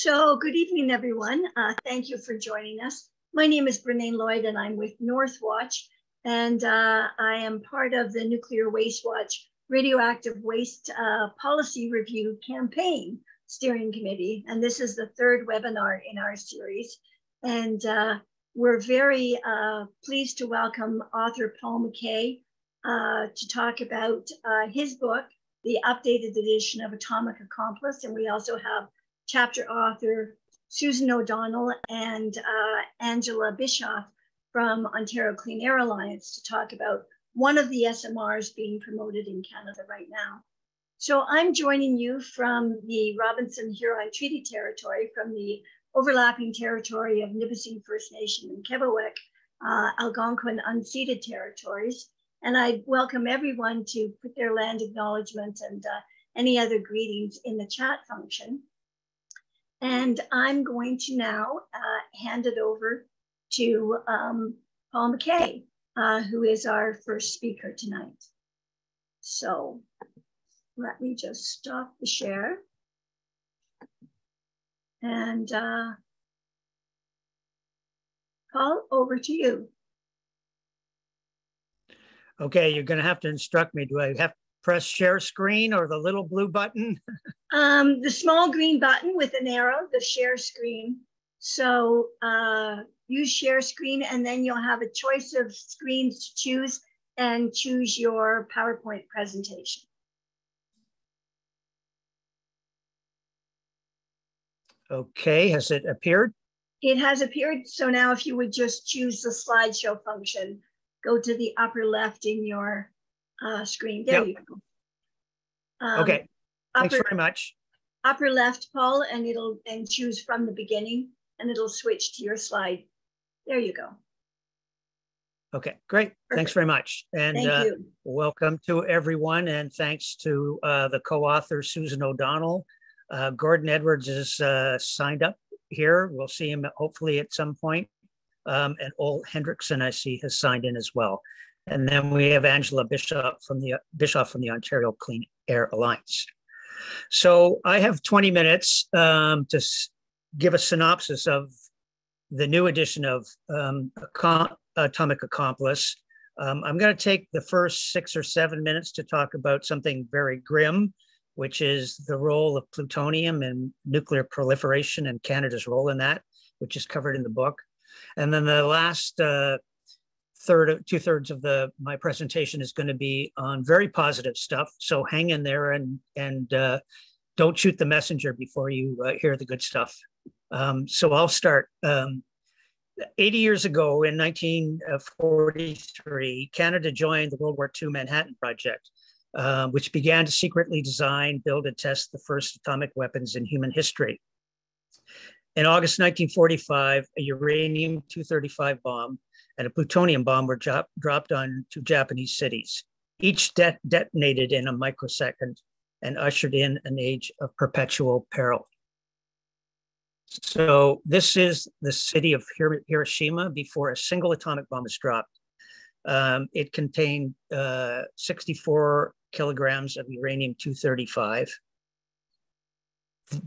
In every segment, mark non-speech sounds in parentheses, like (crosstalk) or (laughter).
So, good evening, everyone. Uh, thank you for joining us. My name is Brennain Lloyd, and I'm with Northwatch, and uh, I am part of the Nuclear Waste Watch Radioactive Waste uh, Policy Review Campaign Steering Committee. And this is the third webinar in our series. And uh, we're very uh, pleased to welcome author Paul McKay uh, to talk about his book, the updated edition of Atomic Accomplice. And we also have chapter author Susan O'Donnell and uh, Angela Bischoff from Ontario Clean Air Alliance to talk about one of the SMRs being promoted in Canada right now. So I'm joining you from the Robinson Huron Treaty Territory, from the overlapping territory of Nipissing First Nation and Kevawek, uh, Algonquin unceded territories. And I welcome everyone to put their land acknowledgements and uh, any other greetings in the chat function. And I'm going to now uh, hand it over to um, Paul McKay, uh, who is our first speaker tonight. So let me just stop the share. And uh, Paul, over to you. Okay, you're going to have to instruct me. Do I have press share screen or the little blue button? (laughs) um, the small green button with an arrow, the share screen. So uh, use share screen and then you'll have a choice of screens to choose and choose your PowerPoint presentation. Okay, has it appeared? It has appeared. So now if you would just choose the slideshow function, go to the upper left in your uh, screen. There yep. you go. Um, okay. Thanks upper, very much. Upper left, Paul, and it'll and choose from the beginning, and it'll switch to your slide. There you go. Okay, great. Perfect. Thanks very much. And uh, welcome to everyone. And thanks to uh, the co-author, Susan O'Donnell. Uh, Gordon Edwards is uh, signed up here. We'll see him hopefully at some point. Um, and Ole Hendrickson, I see, has signed in as well. And then we have Angela Bishop from the Bischoff from the Ontario Clean Air Alliance. So I have 20 minutes um, to give a synopsis of the new edition of um, Atomic Accomplice. Um, I'm going to take the first six or seven minutes to talk about something very grim, which is the role of plutonium in nuclear proliferation and Canada's role in that, which is covered in the book. And then the last uh, third, two thirds of the my presentation is going to be on very positive stuff. So hang in there and and uh, don't shoot the messenger before you uh, hear the good stuff. Um, so I'll start. Um, 80 years ago, in 1943, Canada joined the World War II Manhattan Project, uh, which began to secretly design, build, and test the first atomic weapons in human history. In August 1945, a uranium 235 bomb and a plutonium bomb were dropped on two Japanese cities. Each de detonated in a microsecond and ushered in an age of perpetual peril. So this is the city of Hiroshima before a single atomic bomb was dropped. Um, it contained uh, 64 kilograms of uranium-235.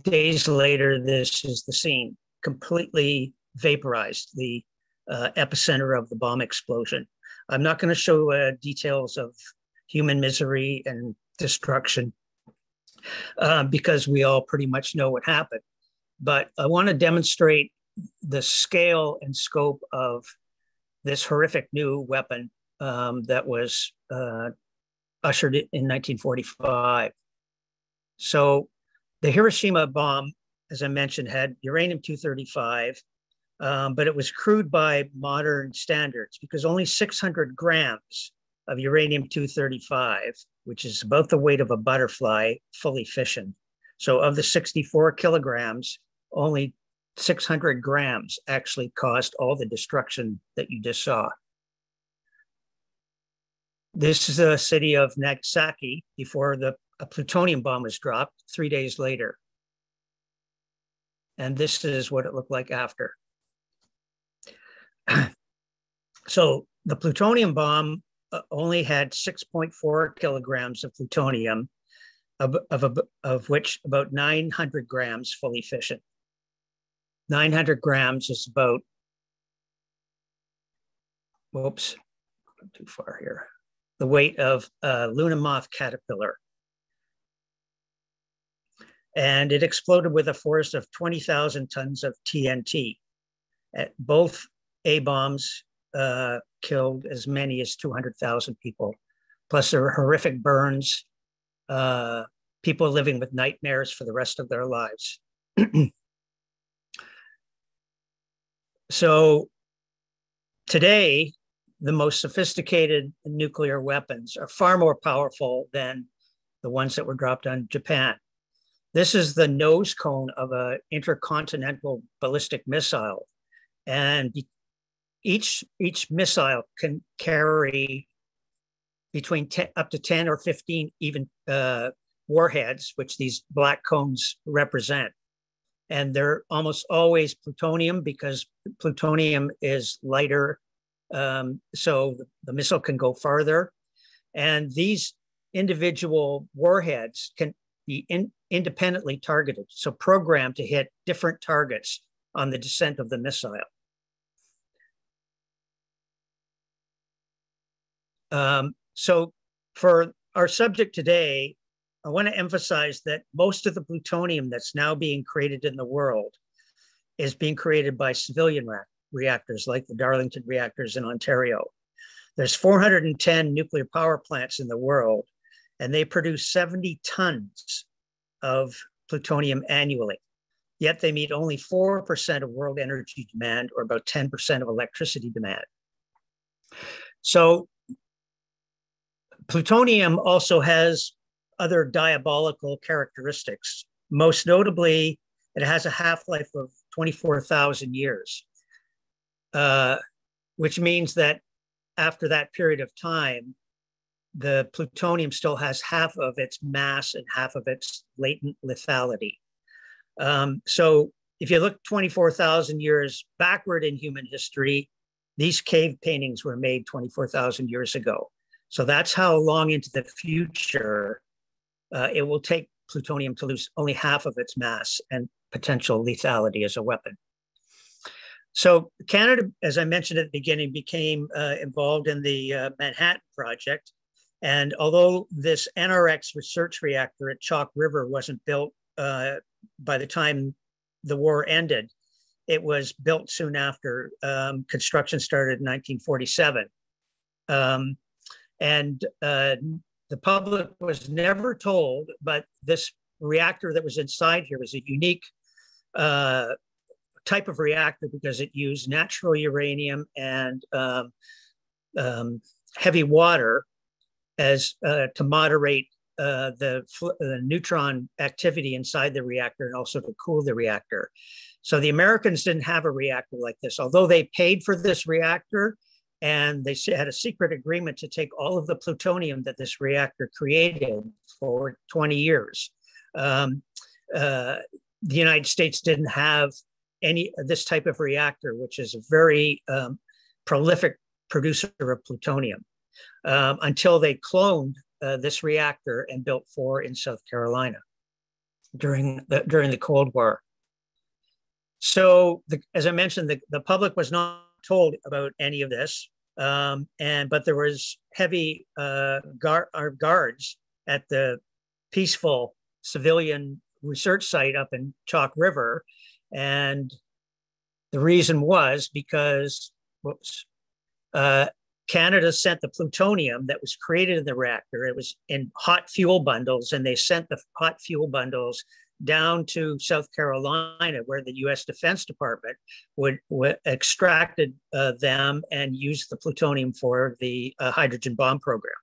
Days later, this is the scene, completely vaporized. The epicenter of the bomb explosion. I'm not going to show uh, details of human misery and destruction uh, because we all pretty much know what happened. But I want to demonstrate the scale and scope of this horrific new weapon um, that was uh, ushered in 1945. So the Hiroshima bomb, as I mentioned, had uranium 235 um, but it was crude by modern standards because only 600 grams of uranium 235, which is about the weight of a butterfly, fully fissioned. So of the 64 kilograms, only 600 grams actually caused all the destruction that you just saw. This is the city of Nagasaki before the a plutonium bomb was dropped three days later. And this is what it looked like after. (clears throat) so the plutonium bomb uh, only had 6.4 kilograms of plutonium, of, of, of which about 900 grams fully fission. 900 grams is about, whoops, too far here, the weight of a Luna moth caterpillar. And it exploded with a force of 20,000 tons of TNT. At both A bombs uh, killed as many as 200,000 people, plus there were horrific burns, uh, people living with nightmares for the rest of their lives. (clears throat) so today, the most sophisticated nuclear weapons are far more powerful than the ones that were dropped on Japan. This is the nose cone of an intercontinental ballistic missile. And each, each missile can carry between 10, up to 10 or 15 even uh, warheads, which these black cones represent. And they're almost always plutonium because plutonium is lighter. Um, so the, missile can go farther. And these individual warheads can be in, independently targeted, so programmed to hit different targets on the descent of the missile. Um, so for our subject today, I want to emphasize that most of the plutonium that's now being created in the world is being created by civilian reactors like the Darlington reactors in Ontario. There's 410 nuclear power plants in the world, and they produce 70 tons of plutonium annually. Yet they meet only 4% of world energy demand or about 10% of electricity demand. So plutonium also has other diabolical characteristics. Most notably, it has a half-life of 24,000 years, uh, which means that after that period of time, the plutonium still has half of its mass and half of its latent lethality. Um, so if you look 24,000 years backward in human history, these cave paintings were made 24,000 years ago. So that's how long into the future uh, it will take plutonium to lose only half of its mass and potential lethality as a weapon. So Canada, as I mentioned at the beginning, became uh, involved in the uh, Manhattan Project, and although this NRX research reactor at Chalk River wasn't built uh, by the time the war ended, it was built soon after. Um, construction started in 1947. Um, and uh, the public was never told, but this reactor that was inside here was a unique uh, type of reactor because it used natural uranium and um, um, heavy water as uh, to moderate uh, the, the, neutron activity inside the reactor and also to cool the reactor. So the Americans didn't have a reactor like this, although they paid for this reactor and they had a secret agreement to take all of the plutonium that this reactor created for 20 years. Um, uh, the United States didn't have any this type of reactor, which is a very um, prolific producer of plutonium um, until they cloned uh, this reactor and built four in South Carolina during the, during the Cold War. So, the, as I mentioned, the, the public was not told about any of this, um, and but there was heavy uh, guard, guards at the peaceful civilian research site up in Chalk River, and the reason was because whoops, uh, Canada sent the plutonium that was created in the reactor. It was in hot fuel bundles, and they sent the hot fuel bundles down to South Carolina, where the U.S. Defense Department would, would extracted uh, them and used the plutonium for the uh, hydrogen bomb program.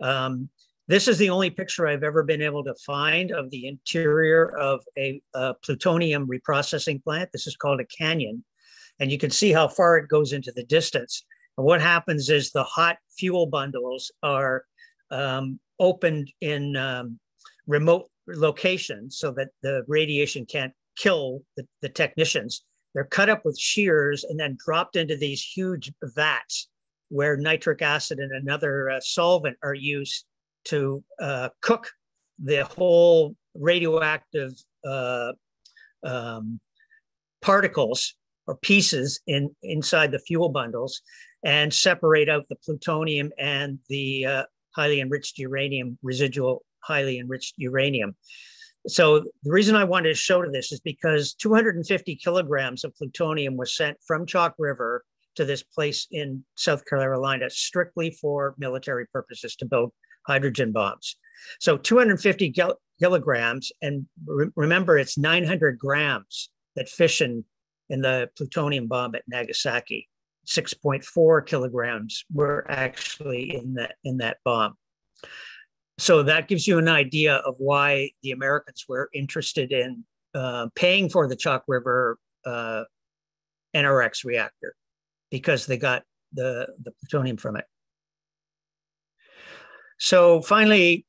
Um, this is the only picture I've ever been able to find of the interior of a, a plutonium reprocessing plant. This is called a canyon, and you can see how far it goes into the distance. And what happens is the hot fuel bundles are um, opened in um, remote locations so that the radiation can't kill the, the technicians. They're cut up with shears and then dropped into these huge vats where nitric acid and another uh, solvent are used to uh, cook the whole radioactive uh, um, particles or pieces in inside the fuel bundles and separate out the plutonium and the uh, highly enriched uranium, residual highly enriched uranium. So the reason I wanted to show to this is because 250 kilograms of plutonium was sent from Chalk River to this place in South Carolina strictly for military purposes to build hydrogen bombs. So 250 kil- kilograms, and re- remember it's 900 grams that fission in the plutonium bomb at Nagasaki. 6.4 kilograms were actually in that in that bomb. So that gives you an idea of why the Americans were interested in uh, paying for the Chalk River uh, NRX reactor because they got the, the plutonium from it. So finally,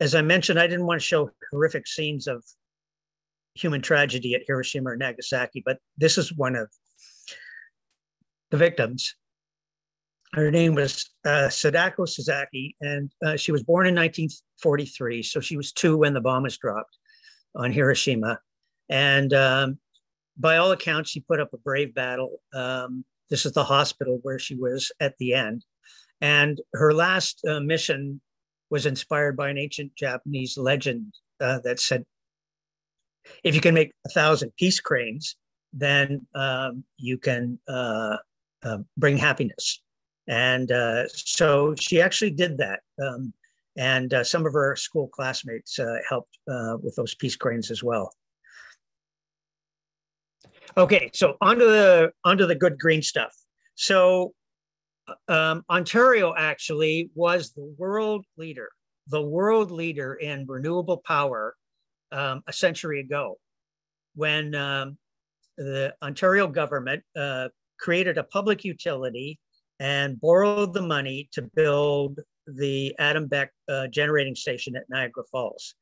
as I mentioned, I didn't want to show horrific scenes of human tragedy at Hiroshima or Nagasaki, but this is one of the victims. Her name was uh, Sadako Sasaki, and uh, she was born in 1943. So she was two when the bomb was dropped on Hiroshima. And um, by all accounts, she put up a brave battle. Um, this is the hospital where she was at the end. And her last uh, mission was inspired by an ancient Japanese legend uh, that said, if you can make a thousand peace cranes, then um, you can uh, uh bring happiness. And uh, so she actually did that. Um, and uh, some of her school classmates uh, helped uh, with those peace cranes as well. Okay, so onto the onto the good green stuff. So um, Ontario actually was the world leader, the world leader in renewable power um, a century ago, when um, the Ontario government uh, created a public utility and borrowed the money to build the Adam Beck uh, generating station at Niagara Falls.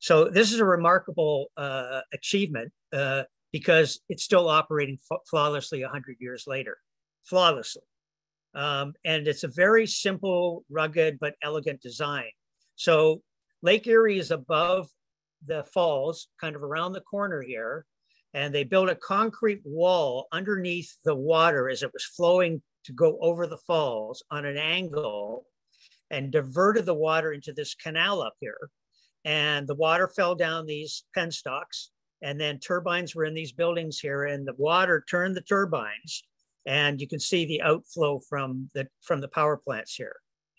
So this is a remarkable uh, achievement uh, because it's still operating flawlessly 100 years later, flawlessly. Um, and it's a very simple, rugged, but elegant design. So Lake Erie is above the falls, kind of around the corner here. And they built a concrete wall underneath the water as it was flowing to go over the falls on an angle and diverted the water into this canal up here. And the water fell down these penstocks, and then turbines were in these buildings here, and the water turned the turbines, and you can see the outflow from the from the power plants here.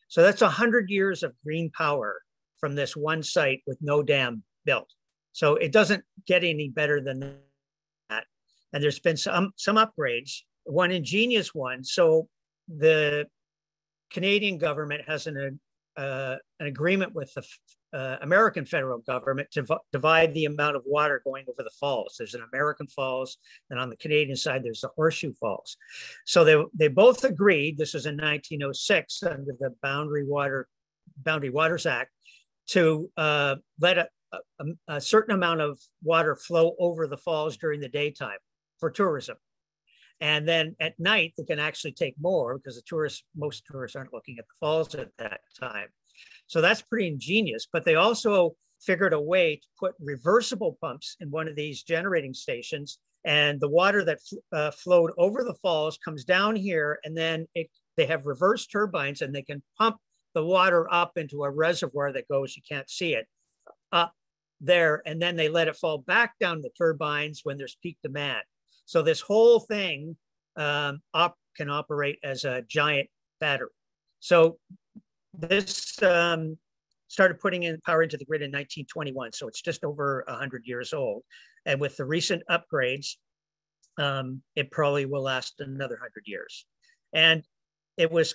So that's a hundred years of green power from this one site with no dam built. So it doesn't get any better than that. And there's been some some upgrades one ingenious one. So the Canadian government has an, uh, an agreement with the uh, American federal government to divide the amount of water going over the falls. There's an American Falls, and on the Canadian side, there's the Horseshoe Falls. So they, they both agreed, this was in 1906 under the Boundary Water Boundary Waters Act, to uh, let a, a, a certain amount of water flow over the falls during the daytime for tourism. And then at night, they can actually take more because the tourists, most tourists aren't looking at the falls at that time. So that's pretty ingenious. But they also figured a way to put reversible pumps in one of these generating stations. And the water that uh, flowed over the falls comes down here, and then it, they have reverse turbines and they can pump the water up into a reservoir that goes, you can't see it, up there. And then they let it fall back down the turbines when there's peak demand. So this whole thing um, op can operate as a giant battery. So this um, started putting in power into the grid in 1921. So it's just over 100 years old. And with the recent upgrades, um, it probably will last another 100 years. And it was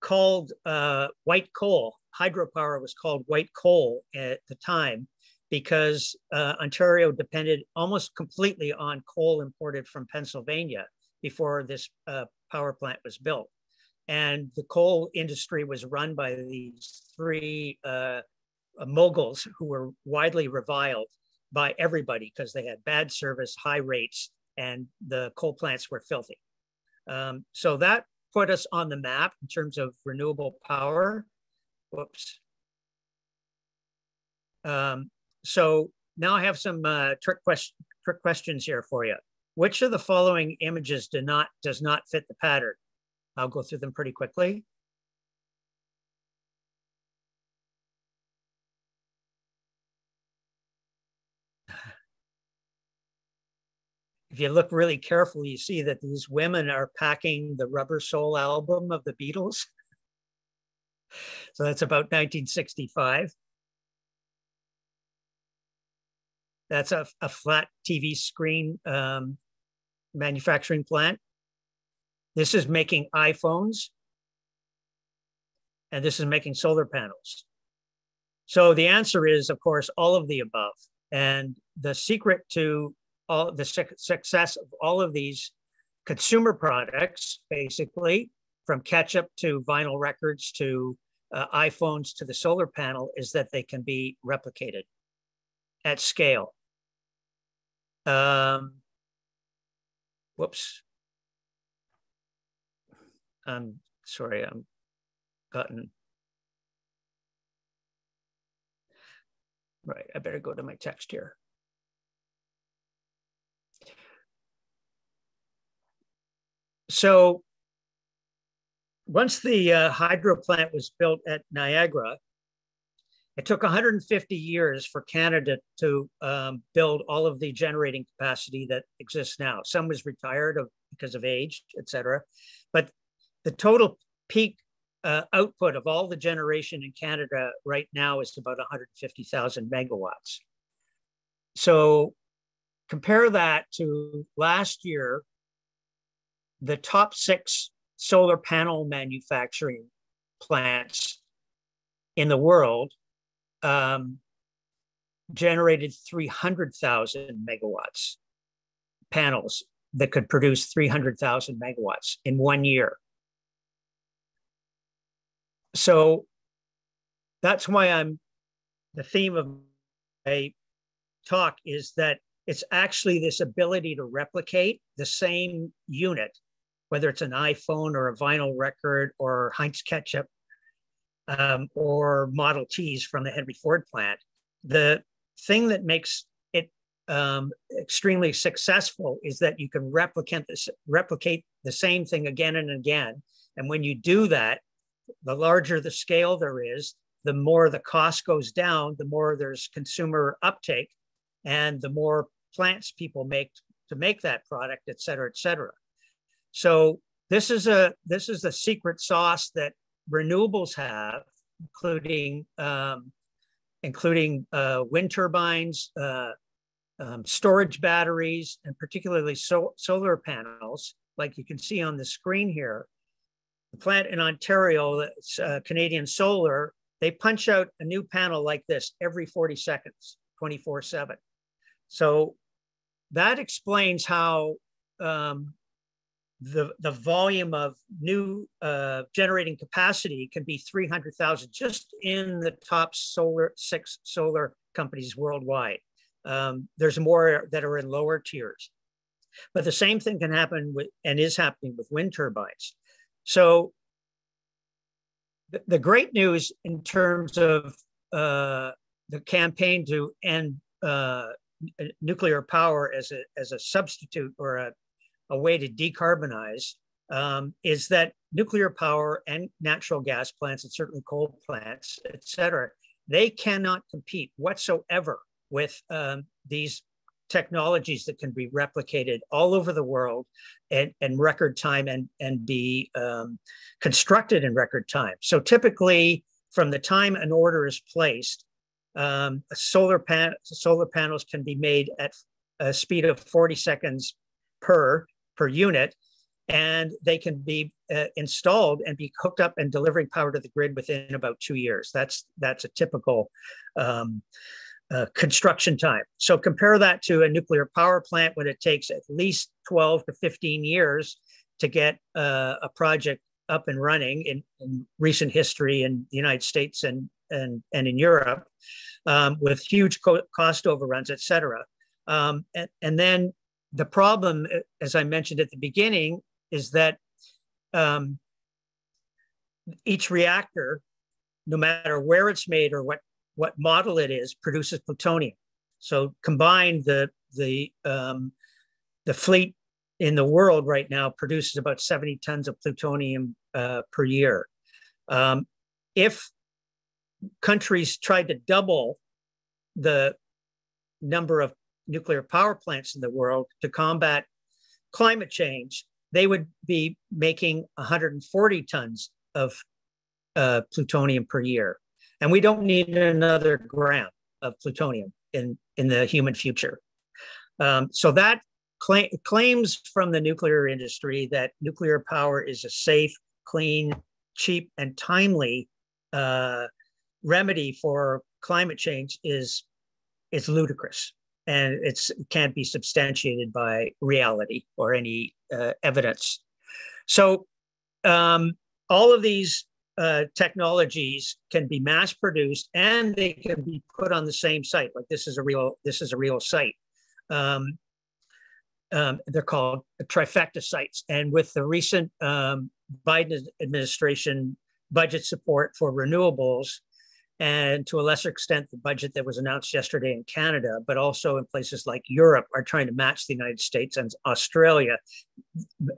called uh, white coal. Hydropower was called white coal at the time because uh, Ontario depended almost completely on coal imported from Pennsylvania before this uh, power plant was built. And the coal industry was run by these three uh, moguls who were widely reviled by everybody because they had bad service, high rates, and the coal plants were filthy. Um, so that put us on the map in terms of renewable power. Whoops. Um, so now I have some uh, trick, trick questions here for you. Which of the following images do not does not fit the pattern? I'll go through them pretty quickly. if you look really carefully, you see that these women are packing the Rubber Soul album of the Beatles. (laughs) so that's about 1965. That's a, a flat TV screen um, manufacturing plant. This is making iPhones. And this is making solar panels. So the answer is, of course, all of the above. And the secret to all the success of all of these consumer products, basically, from ketchup to vinyl records to uh, iPhones to the solar panel, is that they can be replicated at scale. Um, whoops. I'm sorry, I'm gotten. Right, I better go to my text here. so once the uh, hydro plant was built at Niagara, it took 150 years for Canada to um, build all of the generating capacity that exists now. Some was retired of, because of age, et cetera. But the total peak uh, output of all the generation in Canada right now is about 150,000 megawatts. So compare that to last year, the top six solar panel manufacturing plants in the world um, generated 300,000 megawatts panels that could produce 300,000 megawatts in one year. So that's why I'm the theme of my talk is that it's actually this ability to replicate the same unit whether it's an iPhone or a vinyl record or Heinz ketchup um, or Model Ts from the Henry Ford plant. The thing that makes it um, extremely successful is that you can replicate this, replicate the same thing again and again. And when you do that, the larger the scale there is, the more the cost goes down, the more there's consumer uptake, and the more plants people make to make that product, et cetera, et cetera. So this is a this is the secret sauce that renewables have, including um, including uh, wind turbines, uh, um, storage batteries, and particularly so solar panels, like you can see on the screen here. The plant in Ontario, that's uh, Canadian Solar, they punch out a new panel like this every 40 seconds, 24 7. So that explains how um, the, the volume of new uh, generating capacity can be 300,000 just in the top solar six solar companies worldwide. Um, there's more that are in lower tiers. But the same thing can happen with, and is happening with wind turbines. So the, the great news in terms of uh, the campaign to end uh, nuclear power as a, as a substitute or a a way to decarbonize um, is that nuclear power and natural gas plants and certain coal plants, et cetera, they cannot compete whatsoever with um, these technologies that can be replicated all over the world and, in record time and, and be um, constructed in record time. So typically, from the time an order is placed, um, solar, pan- solar panels can be made at a speed of 40 seconds per per unit, and they can be uh, installed and be hooked up and delivering power to the grid within about two years. That's that's a typical um, uh, construction time. So compare that to a nuclear power plant when it takes at least 12 to 15 years to get uh, a project up and running in, in, recent history in the United States and and, and in Europe um, with huge co- cost overruns, et cetera. Um, and, and then the problem, as I mentioned at the beginning, is that um, each reactor, no matter where it's made or what, what model it is, produces plutonium. So combined, the, the um, the fleet in the world right now produces about 70 tons of plutonium uh, per year. Um, if countries tried to double the number of nuclear power plants in the world to combat climate change, they would be making 140 tons of uh, plutonium per year. And we don't need another gram of plutonium in, in the human future. Um, so that claims from the nuclear industry that nuclear power is a safe, clean, cheap, and timely uh, remedy for climate change is is ludicrous, and it's it can't be substantiated by reality or any uh, evidence. So, um, all of these uh, technologies can be mass produced and they can be put on the same site. Like this is a real this is a real site. Um, um, they're called trifecta sites. And with the recent um, Biden administration budget support for renewables, and to a lesser extent, the budget that was announced yesterday in Canada, but also in places like Europe are trying to match the United States and Australia.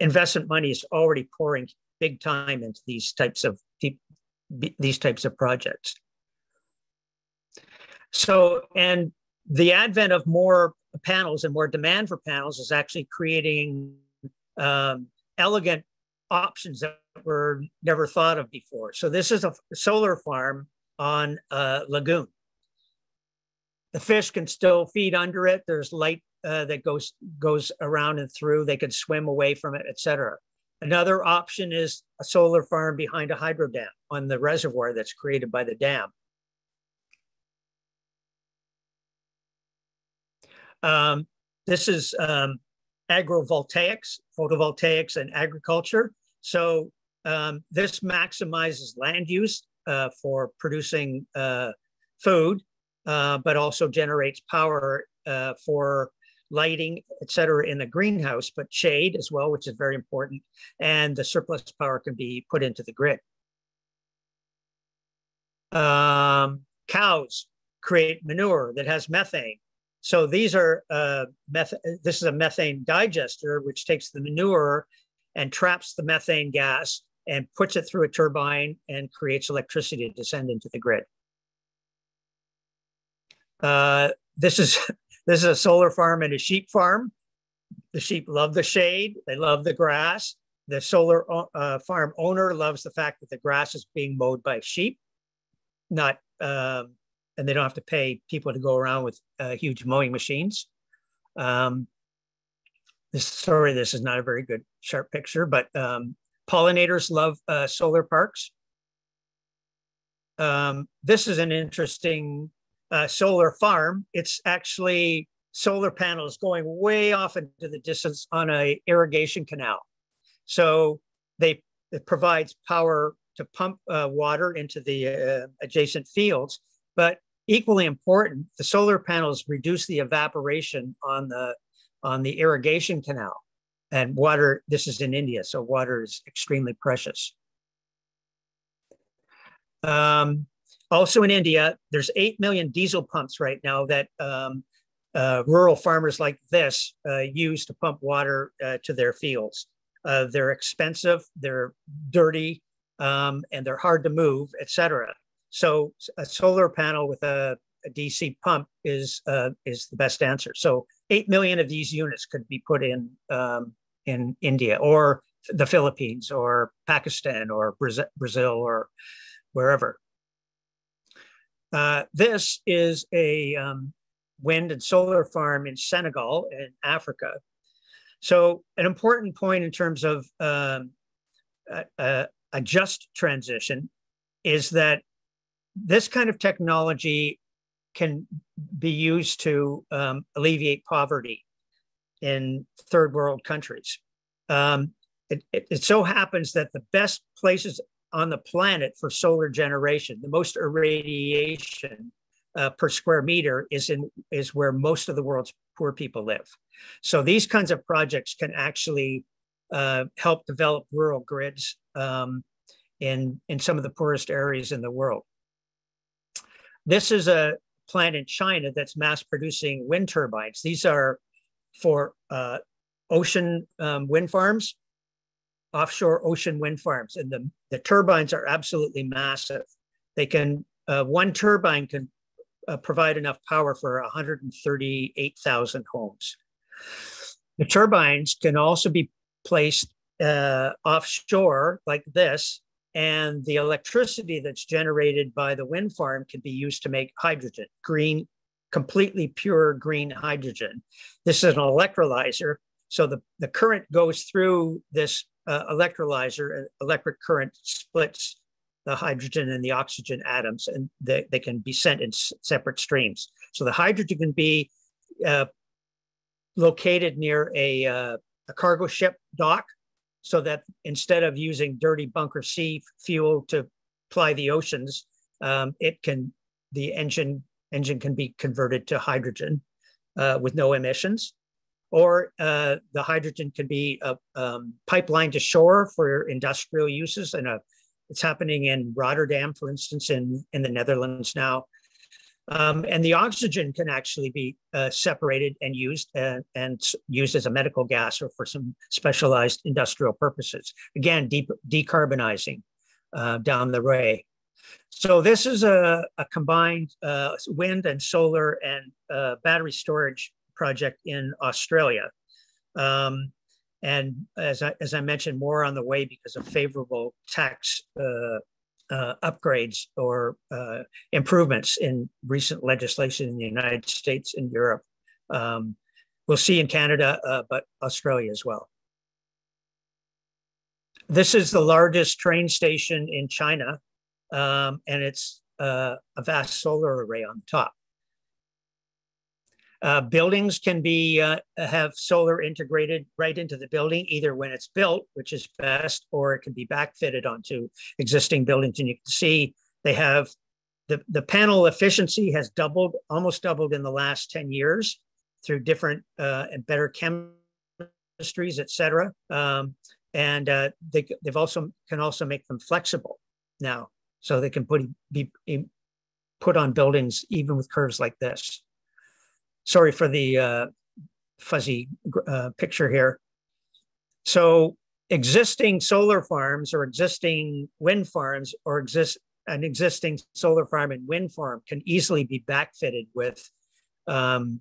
Investment money is already pouring big time into these types of these types of projects. So, and the advent of more panels and more demand for panels is actually creating um, elegant options that were never thought of before. So this is a solar farm on a lagoon. The fish can still feed under it. There's light uh, that goes goes around and through. They can swim away from it, etc. Another option is a solar farm behind a hydro dam on the reservoir that's created by the dam. Um, this is um, agrovoltaics, photovoltaics and agriculture. So um, this maximizes land use uh, for producing uh, food, uh, but also generates power uh, for lighting, et cetera, in the greenhouse, but shade as well, which is very important. And the surplus power can be put into the grid. Um, cows create manure that has methane. So these are uh, meth- this is a methane digester, which takes the manure and traps the methane gas and puts it through a turbine and creates electricity to send into the grid. Uh, this is (laughs) this is a solar farm and a sheep farm. The sheep love the shade, they love the grass. The solar uh, farm owner loves the fact that the grass is being mowed by sheep, not, um, and they don't have to pay people to go around with uh, huge mowing machines. Um, this sorry, this is not a very good sharp picture, but um, pollinators love uh, solar parks. Um, this is an interesting uh, solar farm. It's actually solar panels going way off into the distance on a irrigation canal. So they it provides power to pump uh, water into the uh, adjacent fields, but equally important, the solar panels reduce the evaporation on the on the irrigation canal. And water, this is in India, so water is extremely precious. Um, also in India, there's 8 million diesel pumps right now that um, uh, rural farmers like this uh, use to pump water uh, to their fields. Uh, they're expensive, they're dirty, um, and they're hard to move, etc. So a solar panel with a, a DC pump is uh, is the best answer. So eight million of these units could be put in um, in India or the Philippines or Pakistan or Brazil or wherever. Uh, this is a um, wind and solar farm in Senegal in Africa. So an important point in terms of um, a, a, just transition is that this kind of technology can be used to um, alleviate poverty in third world countries. Um, it, it, it, so happens that the best places on the planet for solar generation. The most irradiation uh, per square meter is in is where most of the world's poor people live. So these kinds of projects can actually uh, help develop rural grids um, in in some of the poorest areas in the world. This is a plant in China that's mass producing wind turbines. These are for uh, ocean um, wind farms, offshore ocean wind farms, and the, the turbines are absolutely massive. They can, uh, one turbine can uh, provide enough power for 138,000 homes. The turbines can also be placed uh, offshore like this, and the electricity that's generated by the wind farm can be used to make hydrogen, green, completely pure green hydrogen. This is an electrolyzer. So the, the current goes through this uh, electrolyzer, electric current splits the hydrogen and the oxygen atoms, and they, they can be sent in separate streams. So the hydrogen can be uh, located near a, uh, a cargo ship dock so that instead of using dirty bunker C fuel to ply the oceans, um, it can the engine engine can be converted to hydrogen uh, with no emissions, or uh, the hydrogen can be a um, pipeline to shore for industrial uses. And a, it's happening in Rotterdam, for instance, in in the Netherlands now. Um, and the oxygen can actually be uh, separated and used uh, and used as a medical gas or for some specialized industrial purposes. Again, de decarbonizing uh, down the way. So this is a, a combined uh, wind and solar and uh, battery storage project in Australia. Um, and as I, as I mentioned, more on the way because of favorable tax uh, upgrades or uh, improvements in recent legislation in the United States and Europe. Um, we'll see in Canada, uh, but Australia as well. This is the largest train station in China, um, and it's uh, a vast solar array on top. Uh, buildings can be uh, have solar integrated right into the building, either when it's built, which is best, or it can be backfitted onto existing buildings. And you can see they have the, the panel efficiency has doubled, almost doubled in the last 10 years through different uh, and better chemistries, et cetera. Um, and uh, they, they've also can also make them flexible now. So they can put, be, be put on buildings even with curves like this sorry for the uh, fuzzy uh, picture here. So existing solar farms or existing wind farms or exist an existing solar farm and wind farm can easily be backfitted with um,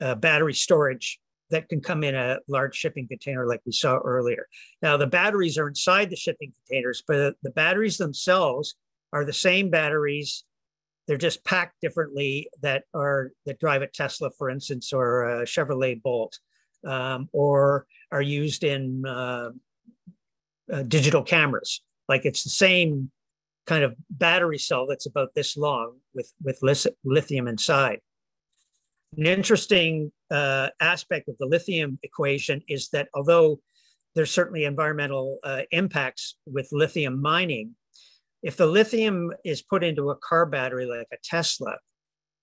uh, battery storage that can come in a large shipping container like we saw earlier. Now the batteries are inside the shipping containers, but the batteries themselves are the same batteries they're just packed differently that are that drive a Tesla, for instance, or a Chevrolet Bolt, um, or are used in uh, uh, digital cameras. Like it's the same kind of battery cell that's about this long with with lithium inside. An interesting uh, aspect of the lithium equation is that although there's certainly environmental uh, impacts with lithium mining, if the lithium is put into a car battery like a Tesla,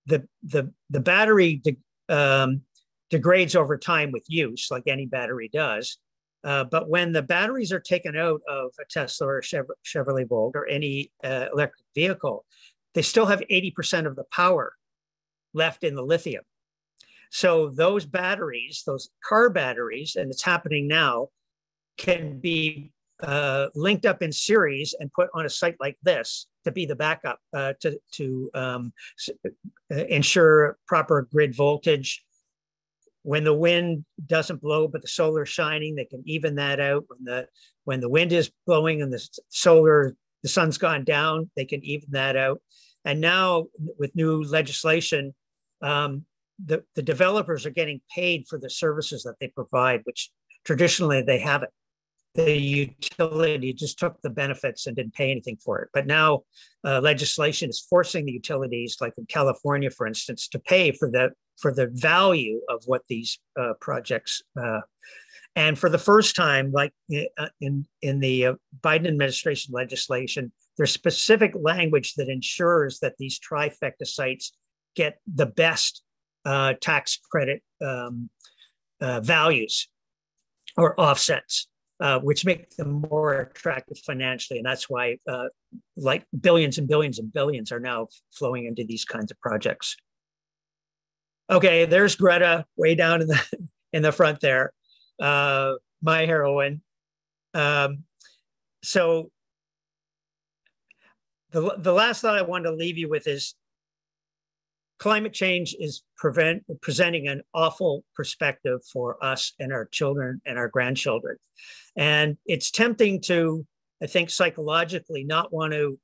the the the battery de, um, degrades over time with use, like any battery does. Uh, but when the batteries are taken out of a Tesla or a Chevrolet Volt or any uh, electric vehicle, they still have 80% of the power left in the lithium. So those batteries, those car batteries, and it's happening now, can be uh, linked up in series and put on a site like this to be the backup uh, to, to um, uh, ensure proper grid voltage. When the wind doesn't blow, but the solar is shining, they can even that out. When the when the wind is blowing and the solar, the sun's gone down, they can even that out. And now with new legislation, um, the, the developers are getting paid for the services that they provide, which traditionally they haven't the utility just took the benefits and didn't pay anything for it. But now uh, legislation is forcing the utilities, like in California, for instance, to pay for the for the value of what these uh, projects. Uh, and for the first time, like uh, in in the uh, Biden administration legislation, there's specific language that ensures that these trifecta sites get the best uh, tax credit um, values or offsets uh, which make them more attractive financially. And that's why uh, like billions and billions and billions are now flowing into these kinds of projects. Okay, there's Greta way down in the in the front there, uh, my heroine. Um, so the, the last thought I want to leave you with is climate change is prevent, presenting an awful perspective for us and our children and our grandchildren. And it's tempting to, I think, psychologically not want to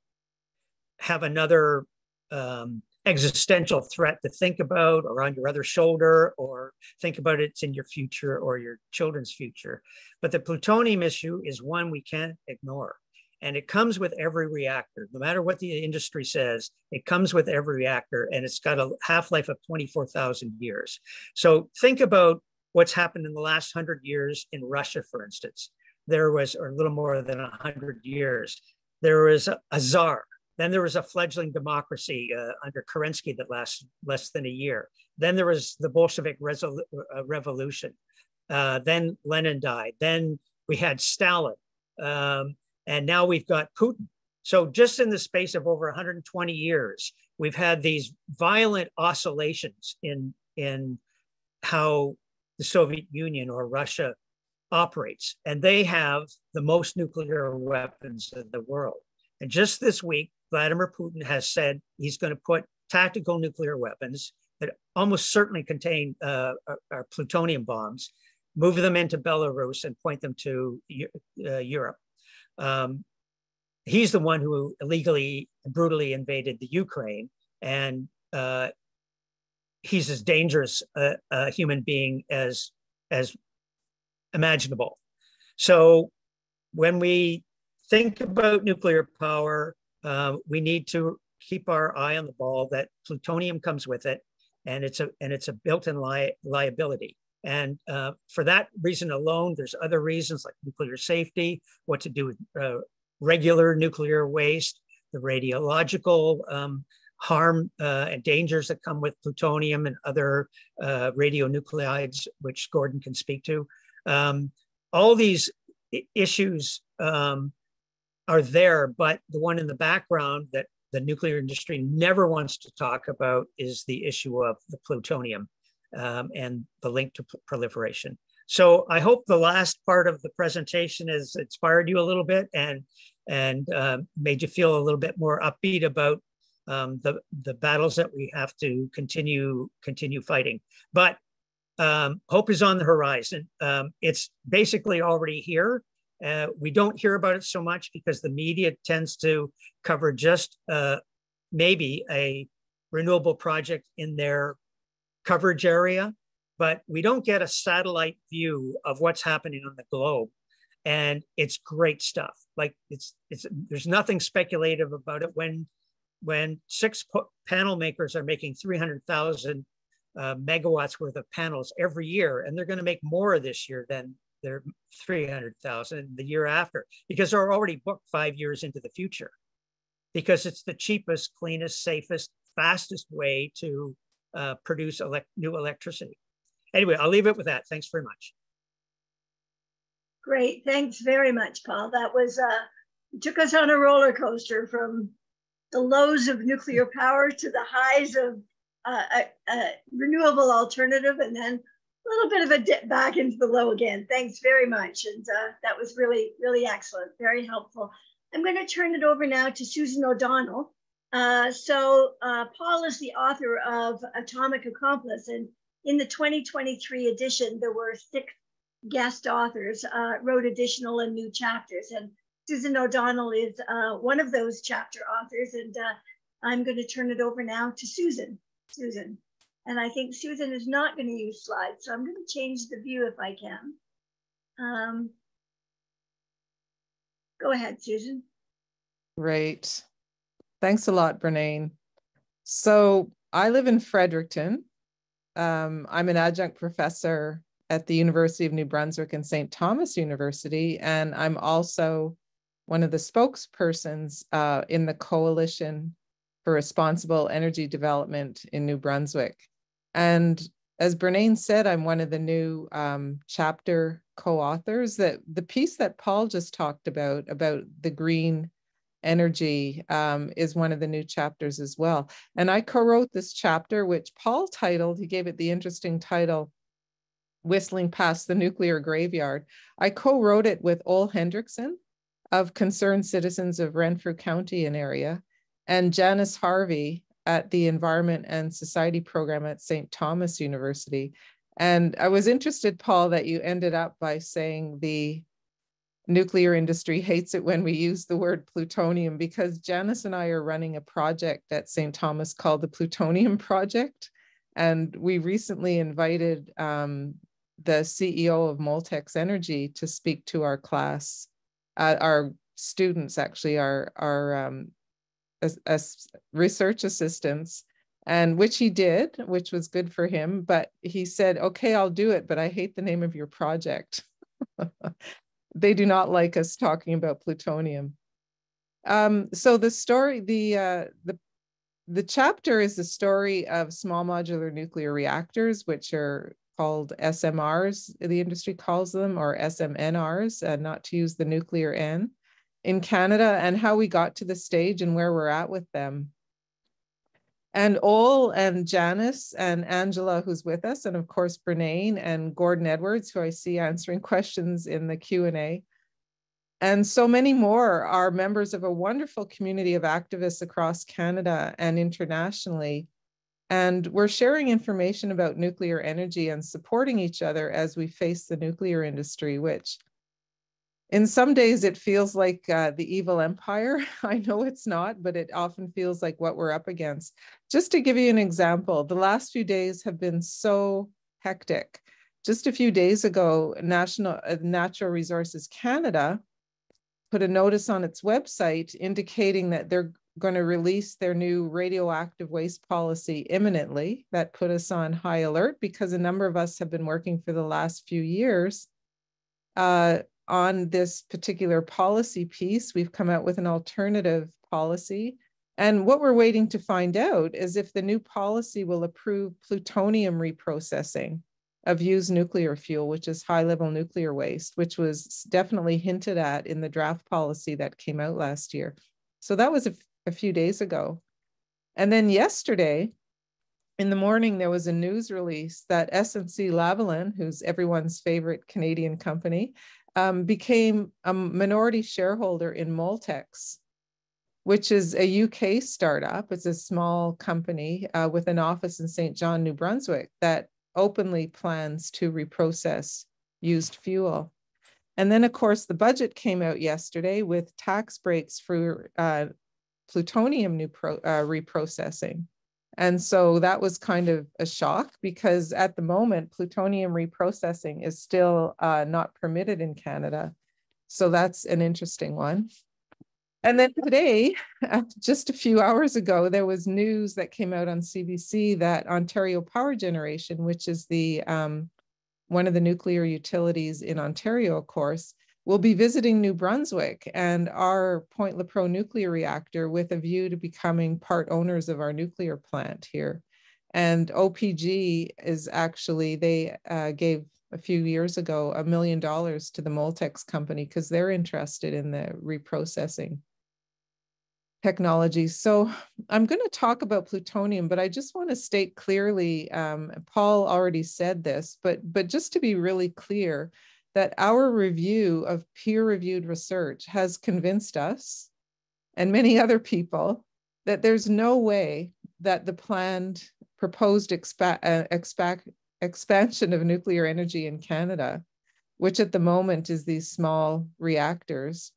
have another um, existential threat to think about or on your other shoulder or think about it's in your future or your children's future. But the plutonium issue is one we can't ignore. And it comes with every reactor, no matter what the industry says, it comes with every reactor and it's got a half life of 24,000 years. So think about what's happened in the last 100 years in Russia, for instance. There was, or a little more than 100 years, there was a, a czar then there was a fledgling democracy uh, under Kerensky that lasted less than a year. Then there was the Bolshevik resol- uh, revolution. Uh, then Lenin died. Then we had Stalin. Um, and now we've got Putin. So just in the space of over 120 years, we've had these violent oscillations in, in how the Soviet Union or Russia operates. And they have the most nuclear weapons in the world. And just this week, Vladimir Putin has said he's going to put tactical nuclear weapons that almost certainly contain uh, are, plutonium bombs, move them into Belarus and point them to uh, Europe. Um, he's the one who illegally and brutally invaded the Ukraine, and uh, he's as dangerous a, a, human being as as imaginable. So when we think about nuclear power, uh, we need to keep our eye on the ball that plutonium comes with it, and it's a and it's a built-in li- liability. And uh, for that reason alone, there's other reasons like nuclear safety, what to do with uh, regular nuclear waste, the radiological um, harm uh, and dangers that come with plutonium and other uh, radionuclides, which Gordon can speak to. Um, all these issues um, are there, but the one in the background that the nuclear industry never wants to talk about is the issue of the plutonium um, and the link to proliferation. So I hope the last part of the presentation has inspired you a little bit and and uh, made you feel a little bit more upbeat about um, the the battles that we have to continue continue fighting. But um, hope is on the horizon. Um, it's basically already here. Uh, we don't hear about it so much because the media tends to cover just uh, maybe a renewable project in their coverage area, but we don't get a satellite view of what's happening on the globe. And it's great stuff. Like it's it's there's nothing speculative about it. When when six panel makers are making 300,000 uh, megawatts worth of panels every year, and they're going to make more this year than they're 300,000 the year after because they're already booked five years into the future because it's the cheapest, cleanest, safest, fastest way to uh, produce elect new electricity. Anyway, I'll leave it with that. Thanks very much. Great. Thanks very much, Paul. That was, uh, took us on a roller coaster from the lows of nuclear (laughs) power to the highs of uh, a, a renewable alternative and then a little bit of a dip back into the low again. Thanks very much. And uh, that was really, really excellent, very helpful. I'm going to turn it over now to Susan O'Donnell. Uh, so uh, Paul is the author of Atomic Accomplice. And in the 2023 edition, there were six guest authors, uh, wrote additional and new chapters. And Susan O'Donnell is uh, one of those chapter authors. And uh, I'm going to turn it over now to Susan. Susan. And I think Susan is not going to use slides, so I'm going to change the view if I can. Um, go ahead, Susan. Great. Thanks a lot, Brennain. So I live in Fredericton. Um, I'm an adjunct professor at the University of New Brunswick and St. Thomas University, and I'm also one of the spokespersons uh, in the Coalition for Responsible Energy Development in New Brunswick. And as Brennain said, I'm one of the new um, chapter co-authors. That the piece that Paul just talked about about the green energy um, is one of the new chapters as well. And I co-wrote this chapter, which Paul titled. He gave it the interesting title, whistling past the nuclear graveyard. I co-wrote it with Ole Hendrickson of Concerned Citizens of Renfrew County and area, and Janice Harvey at the Environment and Society program at St. Thomas University. And I was interested, Paul, that you ended up by saying the nuclear industry hates it when we use the word plutonium because Janice and I are running a project at St. Thomas called the Plutonium Project. And we recently invited um, the CEO of Moltex Energy to speak to our class, uh, our students actually, our, our um, as, as research assistants and which he did, which was good for him. But he said, okay, I'll do it, but I hate the name of your project. (laughs) they do not like us talking about plutonium. Um, so the story, the, uh, the, the chapter is the story of small modular nuclear reactors, which are called SMRs, the industry calls them, or SMNRs, uh, not to use the nuclear N, in Canada, and how we got to the stage and where we're at with them. And Ole and Janice and Angela, who's with us, and of course, Brennain and Gordon Edwards, who I see answering (laughs) questions in the Q&A. And so many more are members of a wonderful community of activists across Canada and internationally. And we're sharing information about nuclear energy and supporting each other as we face the nuclear industry, which in some days it feels like uh, the evil empire. (laughs) I know it's not, but it often feels like what we're up against. Just to give you an example, the last few days have been so hectic. Just a few days ago, National uh, Natural Resources Canada put a notice on its website indicating that they're going to release their new radioactive waste policy imminently. That put us on high alert because a number of us have been working for the last few years uh, on this particular policy piece. We've come out with an alternative policy. And what we're waiting to find out is if the new policy will approve plutonium reprocessing of used nuclear fuel, which is high level nuclear waste, which was definitely hinted at in the draft policy that came out last year. So that was a, few days ago. And then yesterday, in the morning, there was a news release that SNC Lavalin, who's everyone's favorite Canadian company, um, became a minority shareholder in Moltex, which is a UK startup. It's a small company uh, with an office in St. John, New Brunswick, that openly plans to reprocess used fuel. And then, of course, the budget came out yesterday with tax breaks for uh, plutonium new pro, uh, reprocessing. And so that was kind of a shock because at the moment, plutonium reprocessing is still uh, not permitted in Canada. So that's an interesting one. And then today, just a few hours ago, there was news that came out on CBC that Ontario Power Generation, which is the um, one of the nuclear utilities in Ontario, of course, We'll be visiting New Brunswick and our Point Lepreau nuclear reactor with a view to becoming part owners of our nuclear plant here. And OPG is actually, they uh, gave a few years ago a million dollars to the Moltex company because they're interested in the reprocessing technology. So I'm going to talk about plutonium, but I just want to state clearly, um, Paul already said this, but, but just to be really clear, that our review of peer reviewed research has convinced us and many other people that there's no way that the planned proposed expa uh, expa expansion of nuclear energy in Canada, which at the moment is these small reactors,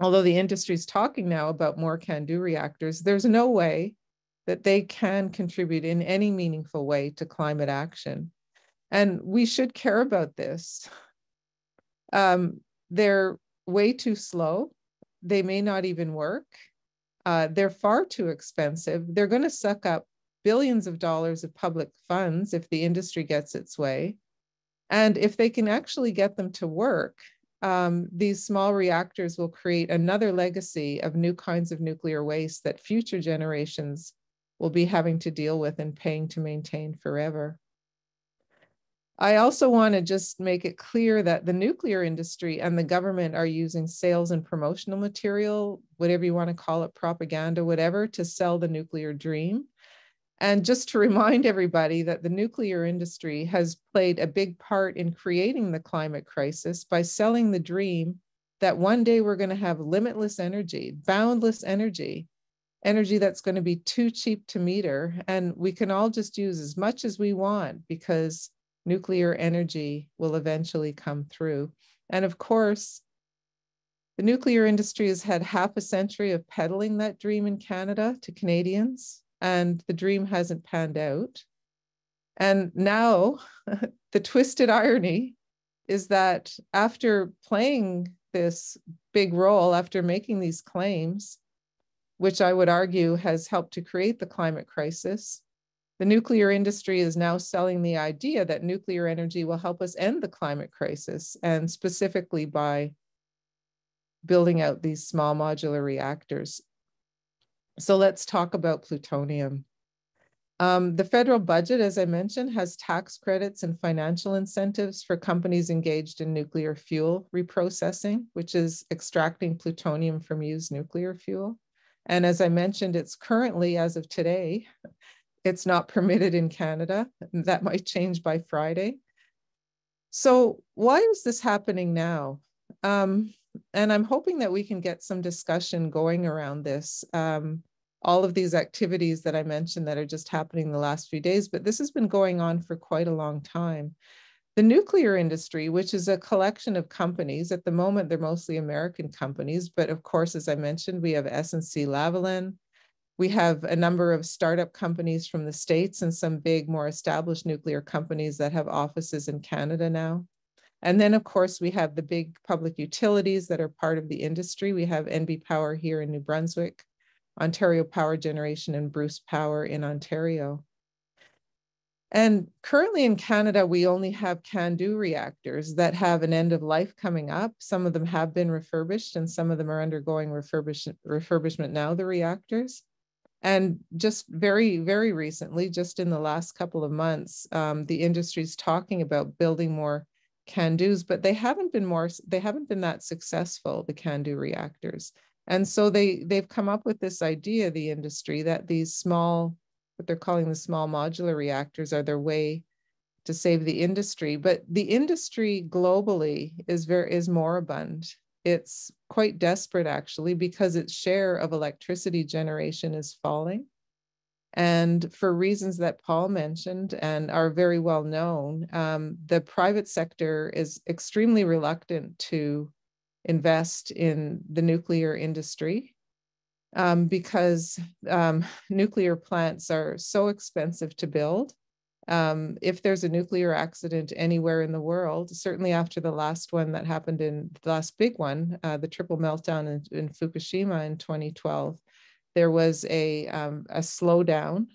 although the industry is talking now about more CANDU reactors, there's no way that they can contribute in any meaningful way to climate action. And we should care about this. Um, they're way too slow. They may not even work. Uh, they're far too expensive. They're going to suck up billions of dollars of public funds if the industry gets its way. And if they can actually get them to work, um, these small reactors will create another legacy of new kinds of nuclear waste that future generations will be having to deal with and paying to maintain forever. I also want to just make it clear that the nuclear industry and the government are using sales and promotional material, whatever you want to call it, propaganda, whatever, to sell the nuclear dream. And just to (laughs) remind everybody that the nuclear industry has played a big part in creating the climate crisis by selling the dream that one day we're going to have limitless energy, boundless energy, energy that's going to be too cheap to meter. And we can all just use as much as we want because nuclear energy will eventually come through. And of course, the nuclear industry has had half a century of peddling that dream in Canada to Canadians, and the dream hasn't panned out. And now, (laughs) the twisted irony is that after playing this big role, after making these claims, which I would argue has helped to create the climate crisis, the nuclear industry is now selling the idea that nuclear energy will help us end the climate crisis, and specifically by building out these small modular reactors. So let's talk about plutonium. Um, the federal budget, as I mentioned, has tax credits and financial incentives for companies engaged in nuclear fuel reprocessing, which is extracting plutonium from used nuclear fuel. And as I mentioned, it's currently, as of today, it's not permitted in Canada. That might change by Friday. So why is this happening now? Um, and I'm hoping that we can get some discussion going around this. Um, all of these activities that I mentioned that are just happening the last few days, but this has been going on for quite a long time. The nuclear industry, which is a collection of companies, at the moment they're mostly American companies, but of course, as I mentioned, we have SNC Lavalin, we have a number of startup companies from the States and some big, more established nuclear companies that have offices in Canada now. And then, of course, we have the big public utilities that are part of the industry. We have NB Power here in New Brunswick, Ontario Power Generation, and Bruce Power in Ontario. And currently in Canada, we only have CANDU reactors that have an end of life coming up. Some of them have been refurbished and some of them are undergoing refurbish refurbishment now, the reactors. And just very, very recently, just in the last couple of months, um, the industry's talking about building more CANDUs, but they haven't been more, they haven't been that successful, the CANDU reactors. And so they, they've come up with this idea, the industry, that these small, what they're calling the small modular reactors are their way to save the industry. But the industry globally is very is moribund. It's quite desperate actually because its share of electricity generation is falling. And for reasons that Paul mentioned and are very well known, um, the private sector is extremely reluctant to invest in the nuclear industry um, because um, nuclear plants are so expensive to build. Um, if there's a nuclear accident anywhere in the world, certainly after the last one that happened in the last big one, uh, the triple meltdown in, in Fukushima in 2012, there was a, um, a slowdown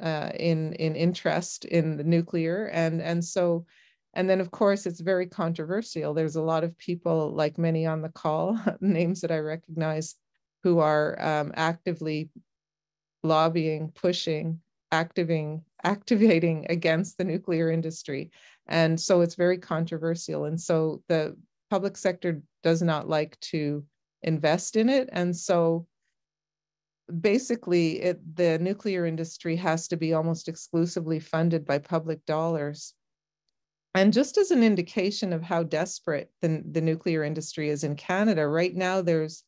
uh, in, in interest in the nuclear. And, and so, and then of course, it's very controversial. There's a lot of people like many on the call, (laughs) names that I recognize, who are um, actively lobbying, pushing, activating, activating against the nuclear industry. And so it's very controversial. And so the public sector does not like to invest in it. And so basically it, the nuclear industry has to be almost exclusively funded by public dollars. And just as an indication of how desperate the, the nuclear industry is in Canada, right now there's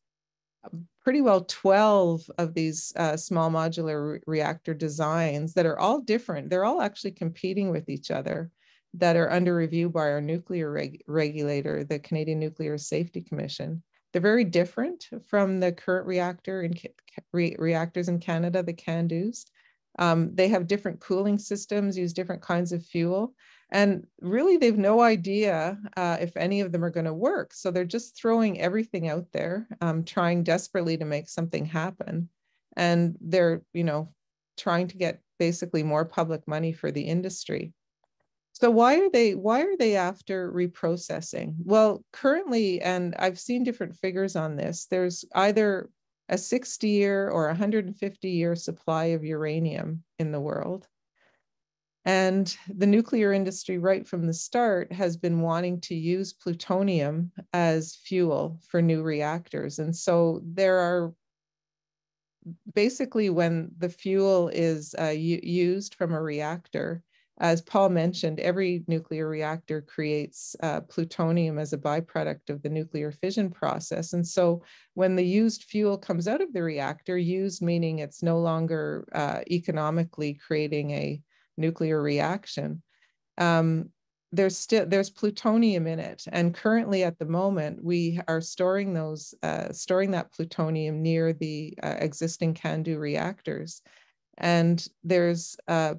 pretty well 12 of these uh, small modular re reactor designs that are all different. They're all actually competing with each other that are under review by our nuclear reg regulator, the Canadian Nuclear Safety Commission. They're very different from the current reactor and re reactors in Canada, the CANDUs. Um, they have different cooling systems, use different kinds of fuel. And really, they've no idea uh, if any of them are going to work. So they're just throwing everything out there, um, trying desperately to make something happen. And they're, you know, trying to get basically more public money for the industry. So why are they why are they after reprocessing? Well, currently, and I've seen different figures on this, there's either a 60 year or 150 year supply of uranium in the world. And the nuclear industry, right from the start, has been wanting to use plutonium as fuel for new reactors. And so there are basically when the fuel is uh, used from a reactor, as Paul mentioned, every nuclear reactor creates uh, plutonium as a byproduct of the nuclear fission process. And so when the used fuel comes out of the reactor, used meaning it's no longer uh, economically creating a nuclear reaction, um, there's still there's plutonium in it. And currently at the moment we are storing those uh, storing that plutonium near the uh, existing CANDU reactors. And there's uh,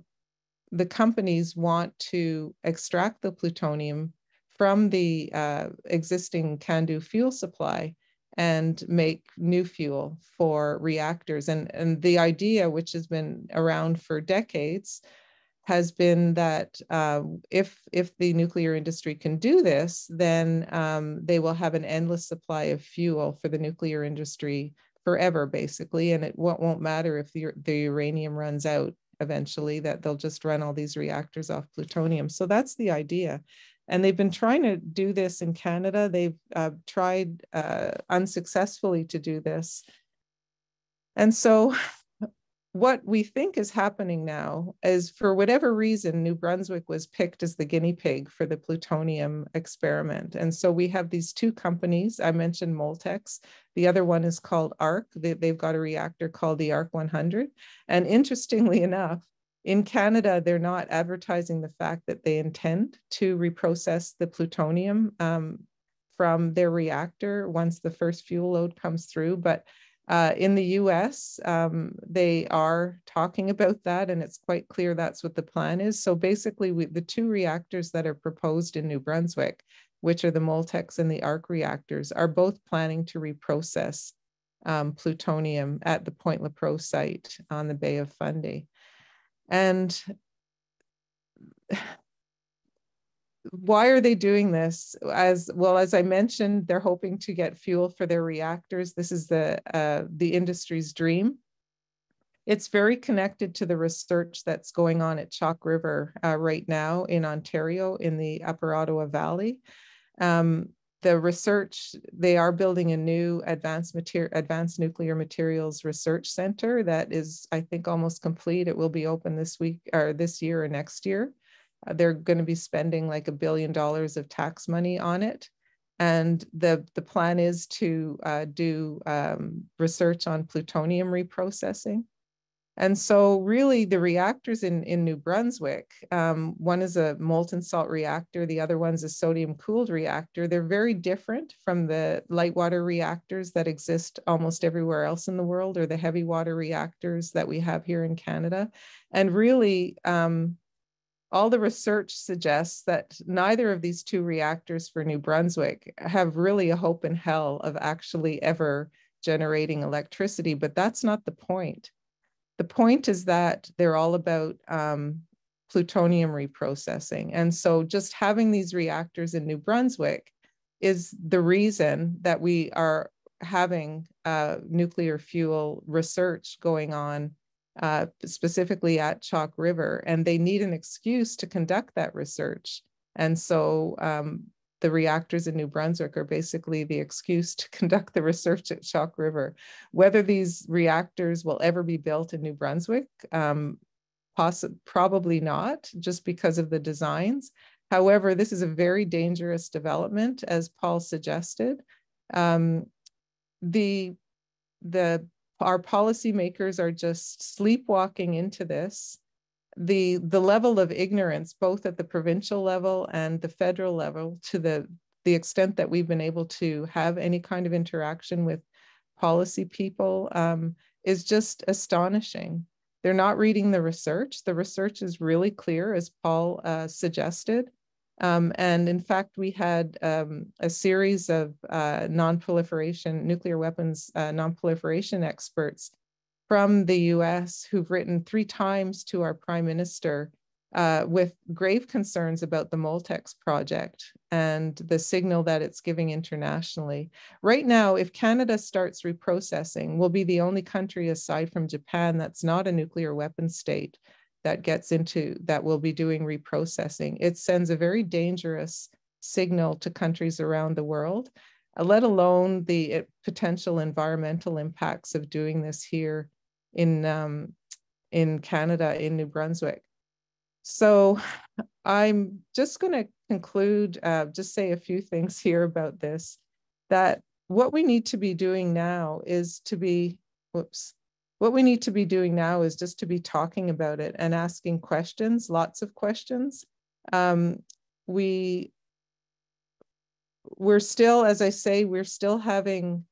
the companies want to extract the plutonium from the uh, existing CANDU fuel supply and make new fuel for reactors. And, and the idea, which has been around for decades, has been that uh, if if the nuclear industry can do this, then um, they will have an endless supply of fuel for the nuclear industry forever, basically, and it won't, won't matter if the, the uranium runs out eventually that they'll just run all these reactors off plutonium. So that's the idea. And they've been trying to do this in Canada. They've uh, tried uh, unsuccessfully to do this. And so what we think is happening now is for whatever reason, New Brunswick was picked as the guinea pig for the plutonium experiment. And so we have these two companies. I mentioned Moltex. The other one is called ARC. They, have got a reactor called the ARC 100. And interestingly enough, in Canada, they're not advertising the fact that they intend to reprocess the plutonium um, from their reactor once the first fuel load comes through. But uh, in the US, um, they are talking about that, and it's quite clear that's what the plan is. So basically, we, the two reactors that are proposed in New Brunswick, which are the Moltex and the ARC reactors, are both planning to reprocess um, plutonium at the Point Lepreau site on the Bay of Fundy. And why are they doing this? As well as I mentioned, they're hoping to get fuel for their reactors. This is the uh, the industry's dream. It's very connected to the research that's going on at Chalk River uh, right now in Ontario in the Upper Ottawa Valley. Um, the research they are building a new advanced material advanced nuclear materials research center that is i think almost complete it will be open this week or this year or next year they're going to be spending like a billion dollars of tax money on it. And the, the plan is to uh, do um, research on plutonium reprocessing. And so really the reactors in, in New Brunswick, um, one is a molten salt reactor, the other one's a sodium cooled reactor. They're very different from the light water reactors that exist almost everywhere else in the world or the heavy water reactors that we have here in Canada. And really um, all the research suggests that neither of these two reactors for New Brunswick have really a hope in hell of actually ever generating electricity, but that's not the point. The point is that they're all about um, plutonium reprocessing. And so just having these reactors in New Brunswick is the reason that we are having uh, nuclear fuel research going on uh, specifically at Chalk River, and they need an excuse to conduct that research. And so um, the reactors in New Brunswick are basically the excuse to (laughs) conduct the research at Chalk River. Whether these reactors will ever be built in New Brunswick, um, probably not, just because of the designs. However, this is a very dangerous development, as Paul suggested. Um, the the our policymakers are just sleepwalking into this. The, the level of ignorance, both at the provincial level and the federal level, to the, the extent that we've been able to have any kind of interaction with policy people, um, is just astonishing. They're not reading the research. The research is really clear, as Paul uh, suggested. Um, and in fact, we had um, a series of uh, non-proliferation, nuclear weapons uh, non-proliferation experts from the US who've written three times to our prime minister uh, with grave concerns about the Moltex project and the signal that it's giving internationally. Right now, if Canada starts reprocessing, we'll be the only country aside from Japan that's not a nuclear weapons state that gets into that will be doing reprocessing. It sends a very dangerous signal to countries around the world, uh, let alone the uh, potential environmental impacts of doing this here in um, in Canada, in New Brunswick. So I'm just going to conclude, uh, just say a few things here about this, that what we need to be doing now is to be, whoops, what we need to be doing now is just to be talking about it and asking questions, lots of questions. Um, we, we're still, as I say, we're still having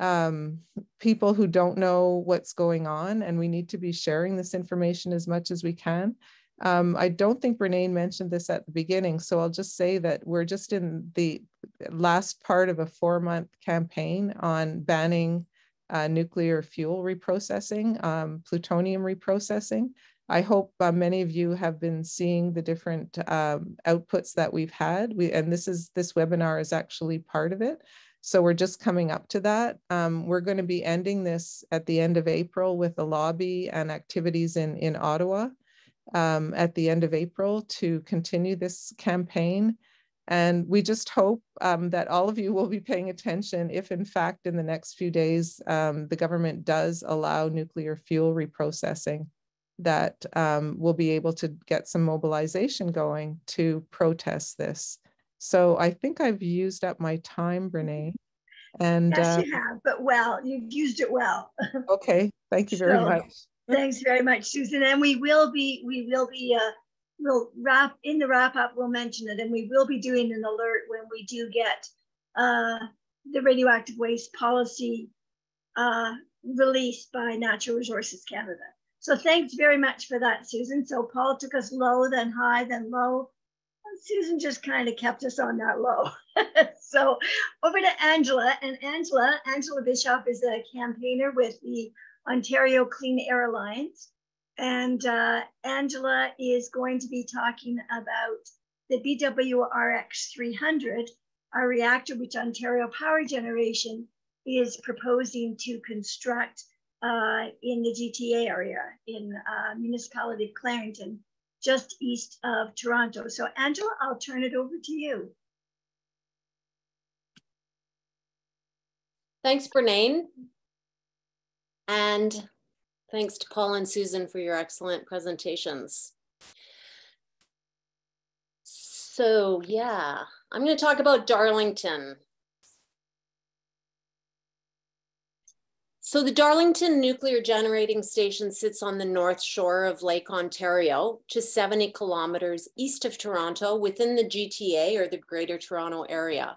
um, people who don't know what's going on, and we need to be sharing this information as much as we can. Um, I don't think Brennain mentioned this at the beginning, so I'll just say that we're just in the last part of a four month campaign on banning uh, nuclear fuel reprocessing, um, plutonium reprocessing. I hope uh, many of you have been seeing the different um, outputs that we've had. We, and this is this webinar is actually part of it. So we're just coming up to that. Um, we're going to be ending this at the end of April with a lobby and activities in, in Ottawa um, at the end of April to continue this campaign. And we just hope um, that all of you will be paying attention if in fact in the next few days um, the government does allow nuclear fuel reprocessing that um, we'll be able to get some mobilization going to protest this. So I think I've used up my time, Brene. And yes, uh, you have, but well, you've used it well. (laughs) okay, thank you very so, much. Thanks very much, Susan. And we will be, we will be, uh, we'll wrap in the wrap up. We'll mention it, and we will be doing an alert when we do get uh, the radioactive waste policy uh, released by Natural Resources Canada. So thanks very much for that, Susan. So Paul took us low, then high, then low, Susan just kind of kept us on that low. (laughs) so over to Angela. And Angela, Angela Bishop is a campaigner with the Ontario Clean Air Alliance. And uh, Angela is going to be talking about the BWRX 300, a reactor which Ontario Power Generation is proposing to construct uh, in the GTA area in uh, municipality of Clarington just east of Toronto. So Angela, I'll turn it over to you. Thanks, Brennain. And thanks to Paul and Susan for your excellent presentations. So yeah, I'm gonna talk about Darlington. So the Darlington Nuclear Generating Station sits on the north shore of Lake Ontario, just 70 kilometers east of Toronto within the GTA or the Greater Toronto Area.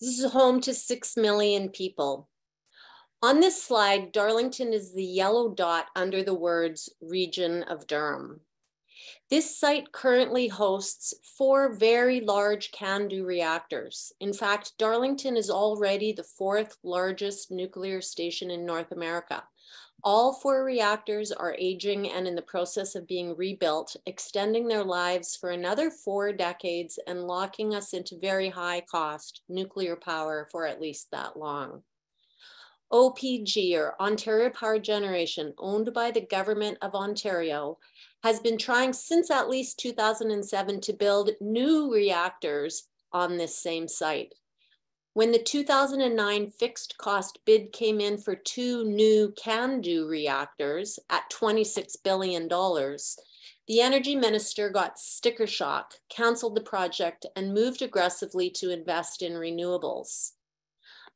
This is home to 6 million people. On this slide, Darlington is the yellow dot under the words region of Durham. This site currently hosts four very large CANDU reactors. In fact, Darlington is already the fourth largest nuclear station in North America. All four reactors are aging and in the process of being rebuilt, extending their lives for another four decades and locking us into very high cost nuclear power for at least that long. OPG, or Ontario Power Generation, owned by the Government of Ontario, has been trying since at least 2007 to build new reactors on this same site. When the 2009 fixed cost bid came in for two new CANDU reactors at $26 billion, the energy minister got sticker shock, canceled the project, and moved aggressively to invest in renewables.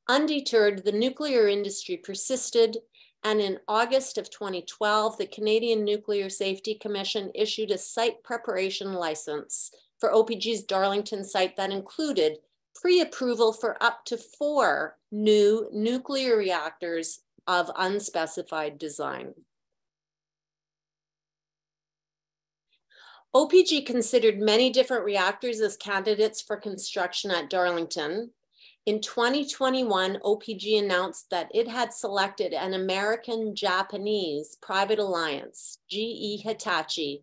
Undeterred, the nuclear industry persisted and in August of 2012, the Canadian Nuclear Safety Commission issued a site preparation license for OPG's Darlington site that included pre-approval for up to four new nuclear reactors of unspecified design. OPG considered many different reactors as candidates for construction at Darlington, in 2021, OPG announced that it had selected an American Japanese private alliance, GE Hitachi,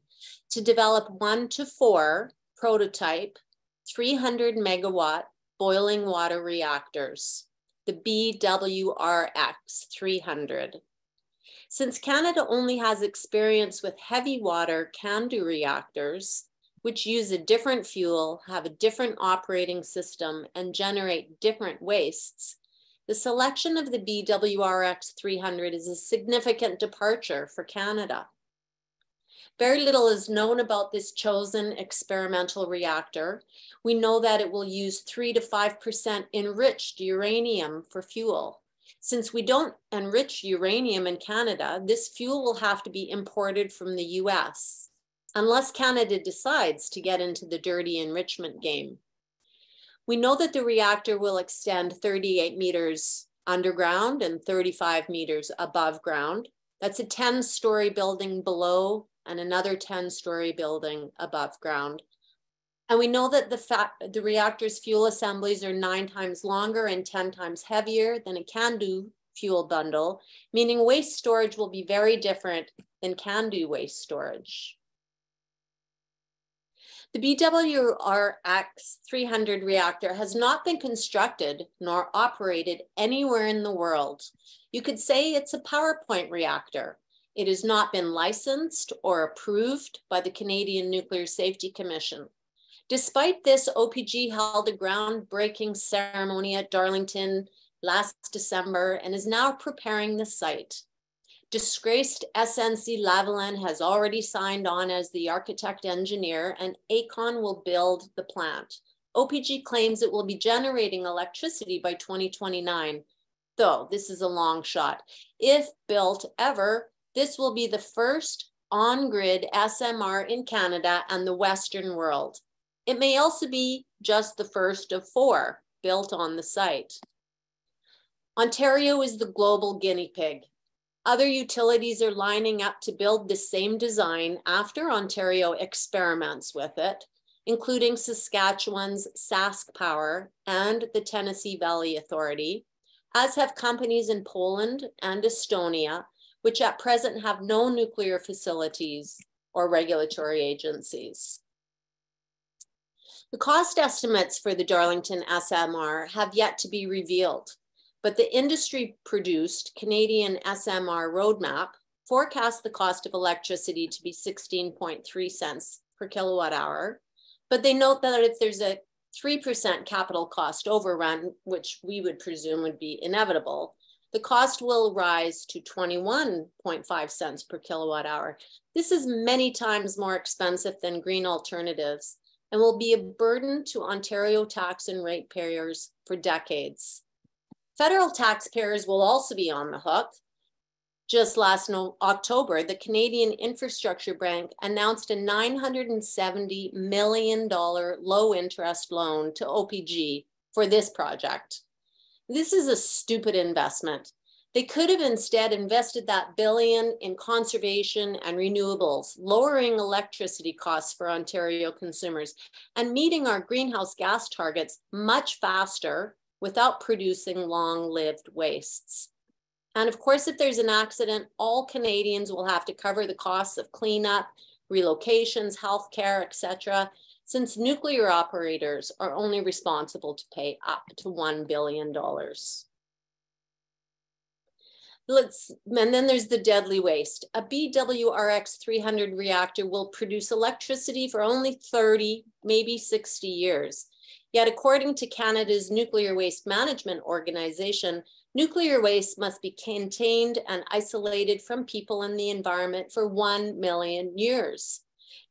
to develop one to four prototype 300 megawatt boiling water reactors, the BWRX 300. Since Canada only has experience with heavy water CANDU reactors, which use a different fuel, have a different operating system, and generate different wastes, the selection of the BWRX 300 is a significant departure for Canada. Very little is known about this chosen experimental reactor. We know that it will use 3 to 5% enriched uranium for fuel. Since we don't enrich uranium in Canada, this fuel will have to be imported from the US, unless Canada decides to get into the dirty enrichment game. We know that the reactor will extend 38 meters underground and 35 meters above ground. That's a 10 story building below and another 10 story building above ground. And we know that the, the reactor's fuel assemblies are nine times longer and 10 times heavier than a CANDU fuel bundle, meaning waste storage will be very different than CANDU waste storage. The BWRX 300 reactor has not been constructed nor operated anywhere in the world. You could say it's a PowerPoint reactor. It has not been licensed or approved by the Canadian Nuclear Safety Commission. Despite this, OPG held a groundbreaking ceremony at Darlington last December and is now preparing the site. Disgraced SNC Lavalin has already signed on as the architect engineer and Aecon will build the plant. OPG claims it will be generating electricity by 2029, though this is a long shot. If built ever, this will be the first on-grid SMR in Canada and the Western world. It may also be just the first of four built on the site. Ontario is the global guinea pig. Other utilities are lining up to build the same design after Ontario experiments with it, including Saskatchewan's Sask Power and the Tennessee Valley Authority, as have companies in Poland and Estonia which at present have no nuclear facilities or regulatory agencies. The cost estimates for the Darlington SMR have yet to be revealed, but the industry produced Canadian SMR roadmap forecasts the cost of electricity to be 16.3 cents per kilowatt hour. But they note that if there's a 3% capital cost overrun, which we would presume would be inevitable, the cost will rise to 21.5 cents per kilowatt hour. This is many times more expensive than green alternatives and will be a burden to Ontario tax and ratepayers for decades. Federal taxpayers will also be on the hook. Just last no October, the Canadian Infrastructure Bank announced a $970 million low interest loan to OPG for this project. This is a stupid investment. They could have instead invested that billion in conservation and renewables, lowering electricity costs for Ontario consumers and meeting our greenhouse gas targets much faster without producing long-lived wastes. And of course, if there's an accident, all Canadians will have to cover the costs of cleanup, relocations, healthcare, etc since nuclear operators are only responsible to pay up to $1 billion. Let's, and then there's the deadly waste. A BWRX 300 reactor will produce electricity for only 30, maybe 60 years. Yet according to Canada's Nuclear Waste Management Organization, nuclear waste must be contained and isolated from people and the environment for 1 million years.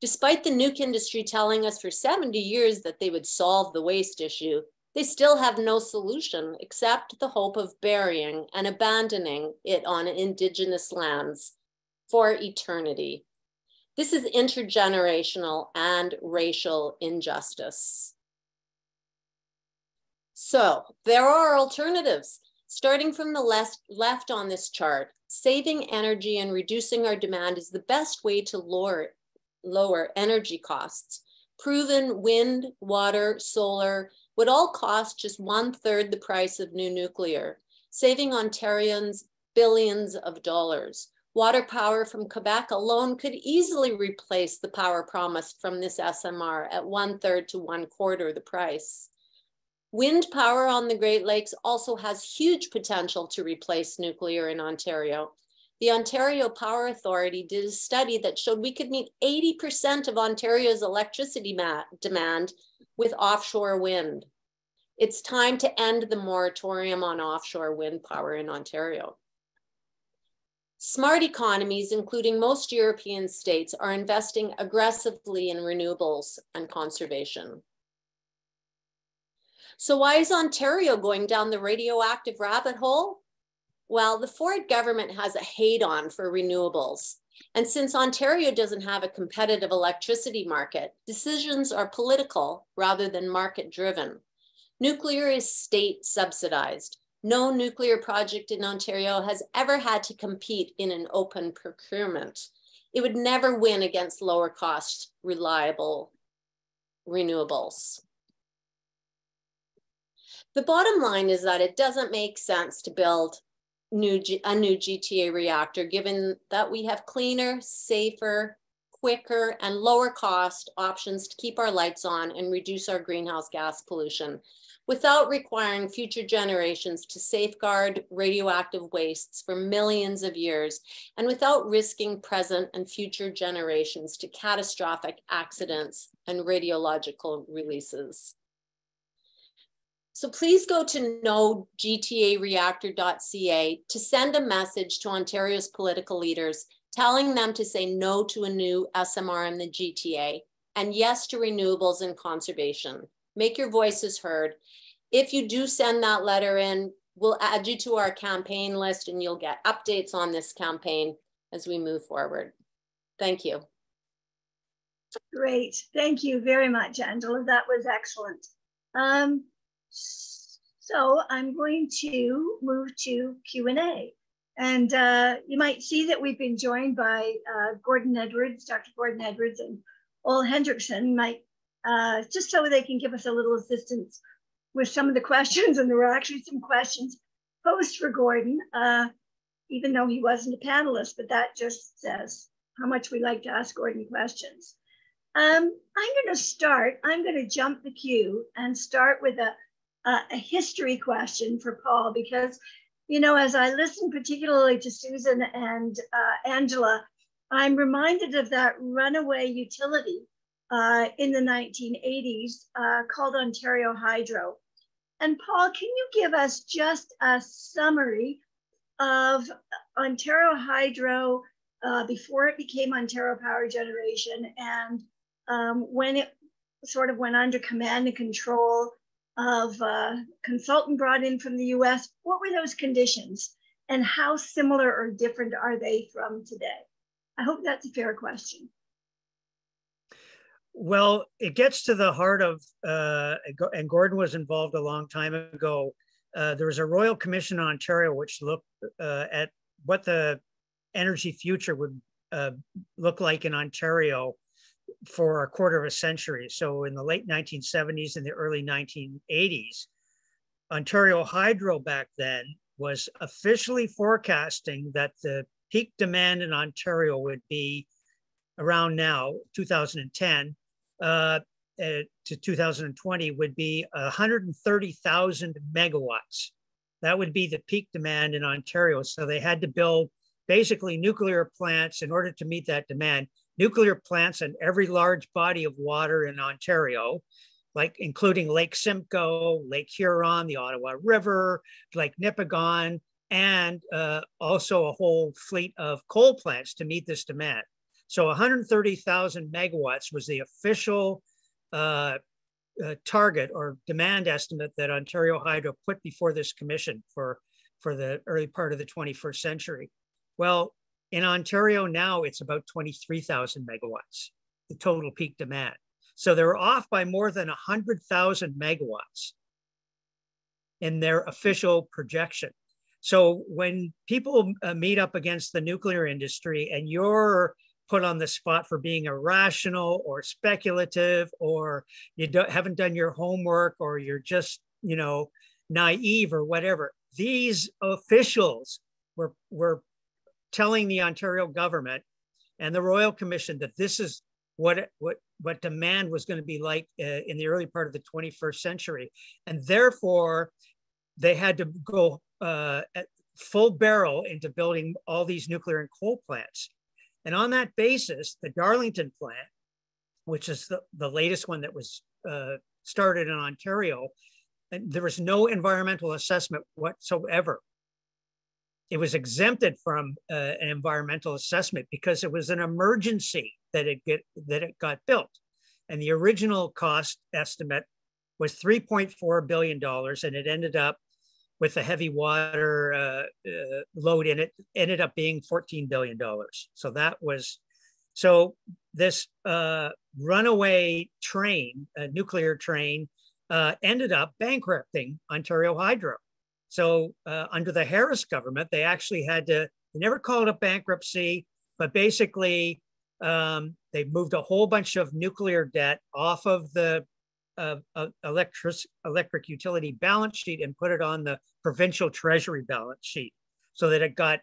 Despite the nuke industry telling us for 70 years that they would solve the waste issue, they still have no solution except the hope of burying and abandoning it on indigenous lands for eternity. This is intergenerational and racial injustice. So there are alternatives. Starting from the left, left on this chart, saving energy and reducing our demand is the best way to lower lower energy costs. Proven wind, water, solar would all cost just one third the price of new nuclear, saving Ontarians billions of dollars. Water power from Quebec alone could easily replace the power promised from this SMR at one third to one quarter the price. Wind power on the Great Lakes also has huge potential to replace nuclear in Ontario the Ontario Power Authority did a study that showed we could meet 80% of Ontario's electricity demand with offshore wind. It's time to end the moratorium on offshore wind power in Ontario. Smart economies, including most European states, are investing aggressively in renewables and conservation. So why is Ontario going down the radioactive rabbit hole? Well, the Ford government has a hate on for renewables. And since Ontario doesn't have a competitive electricity market, decisions are political rather than market driven. Nuclear is state subsidized. No nuclear project in Ontario has ever had to compete in an open procurement. It would never win against lower cost, reliable renewables. The bottom line is that it doesn't make sense to build new G a new GTA reactor, given that we have cleaner, safer, quicker, and lower cost options to keep our lights on and reduce our greenhouse gas pollution without requiring future generations to safeguard radioactive wastes for millions of years and without risking present and future generations to catastrophic accidents and radiological releases. So please go to nogtareactor.ca to send a message to Ontario's political leaders telling them to say no to a new SMR in the GTA and yes to renewables and conservation. Make your voices heard. If you do send that letter in, we'll add you to our campaign list and you'll get updates on this campaign as we move forward. Thank you. Great. Thank you very much, Angela. That was excellent. Um, so I'm going to move to Q&A. And uh, you might see that we've been joined by uh, Gordon Edwards, Dr. Gordon Edwards and Ole Hendrickson, might, uh, just so they can give us a little assistance with some of the (laughs) questions. And there were actually some questions posed for Gordon, uh, even though he wasn't a panelist, but that just says how much we like to ask Gordon questions. Um, I'm going to start, I'm going to jump the queue and start with a a history question for Paul because, you know, as I listen particularly to Susan and uh, Angela, I'm reminded of that runaway utility uh, in the 1980s uh, called Ontario Hydro. And Paul, can you give us just a summary of Ontario Hydro uh, before it became Ontario Power Generation and um, when it sort of went under command and control of a consultant brought in from the US. What were those conditions and how similar or different are they from today? I hope that's a fair question. Well, it gets to the heart of, uh, and Gordon was involved a long time ago. Uh, there was a Royal Commission in Ontario which looked uh, at what the energy future would uh, look like in Ontario for a quarter of a century. So in the late 1970s and the early 1980s, Ontario Hydro back then was officially forecasting that the peak demand in Ontario would be around now, 2010 uh, uh, to 2020 would be 130,000 megawatts. That would be the peak demand in Ontario. So they had to build basically nuclear plants in order to meet that demand nuclear plants in every large body of water in Ontario, like including Lake Simcoe, Lake Huron, the Ottawa River, Lake Nipigon, and uh, also a whole fleet of coal plants to meet this demand. So 130,000 megawatts was the official uh, uh, target or demand estimate that Ontario Hydro put before this commission for, for the early part of the 21st century. Well, in Ontario now, it's about 23,000 megawatts, the total peak demand. So they're off by more than 100,000 megawatts in their official projection. So when people uh, meet up against the nuclear industry and you're put on the spot for being irrational or speculative or you haven't done your homework or you're just, you know, naive or whatever, these officials were, were telling the Ontario government and the Royal Commission that this is what what what demand was going to be like uh, in the early part of the 21st century, and therefore they had to go uh, full barrel into building all these nuclear and coal plants. And on that basis, the Darlington plant, which is the, the latest one that was uh, started in Ontario, and there was no environmental assessment whatsoever. It was exempted from uh, an environmental assessment because it was an emergency that it get that it got built, and the original cost estimate was 3.4 billion dollars, and it ended up with the heavy water uh, uh, load in it ended up being 14 billion dollars. So that was so this uh, runaway train, a nuclear train, uh, ended up bankrupting Ontario Hydro. So uh, under the Harris government, they actually had to, they never called it bankruptcy, but basically um, they moved a whole bunch of nuclear debt off of the uh, electric, electric utility balance sheet and put it on the provincial treasury balance sheet so that it got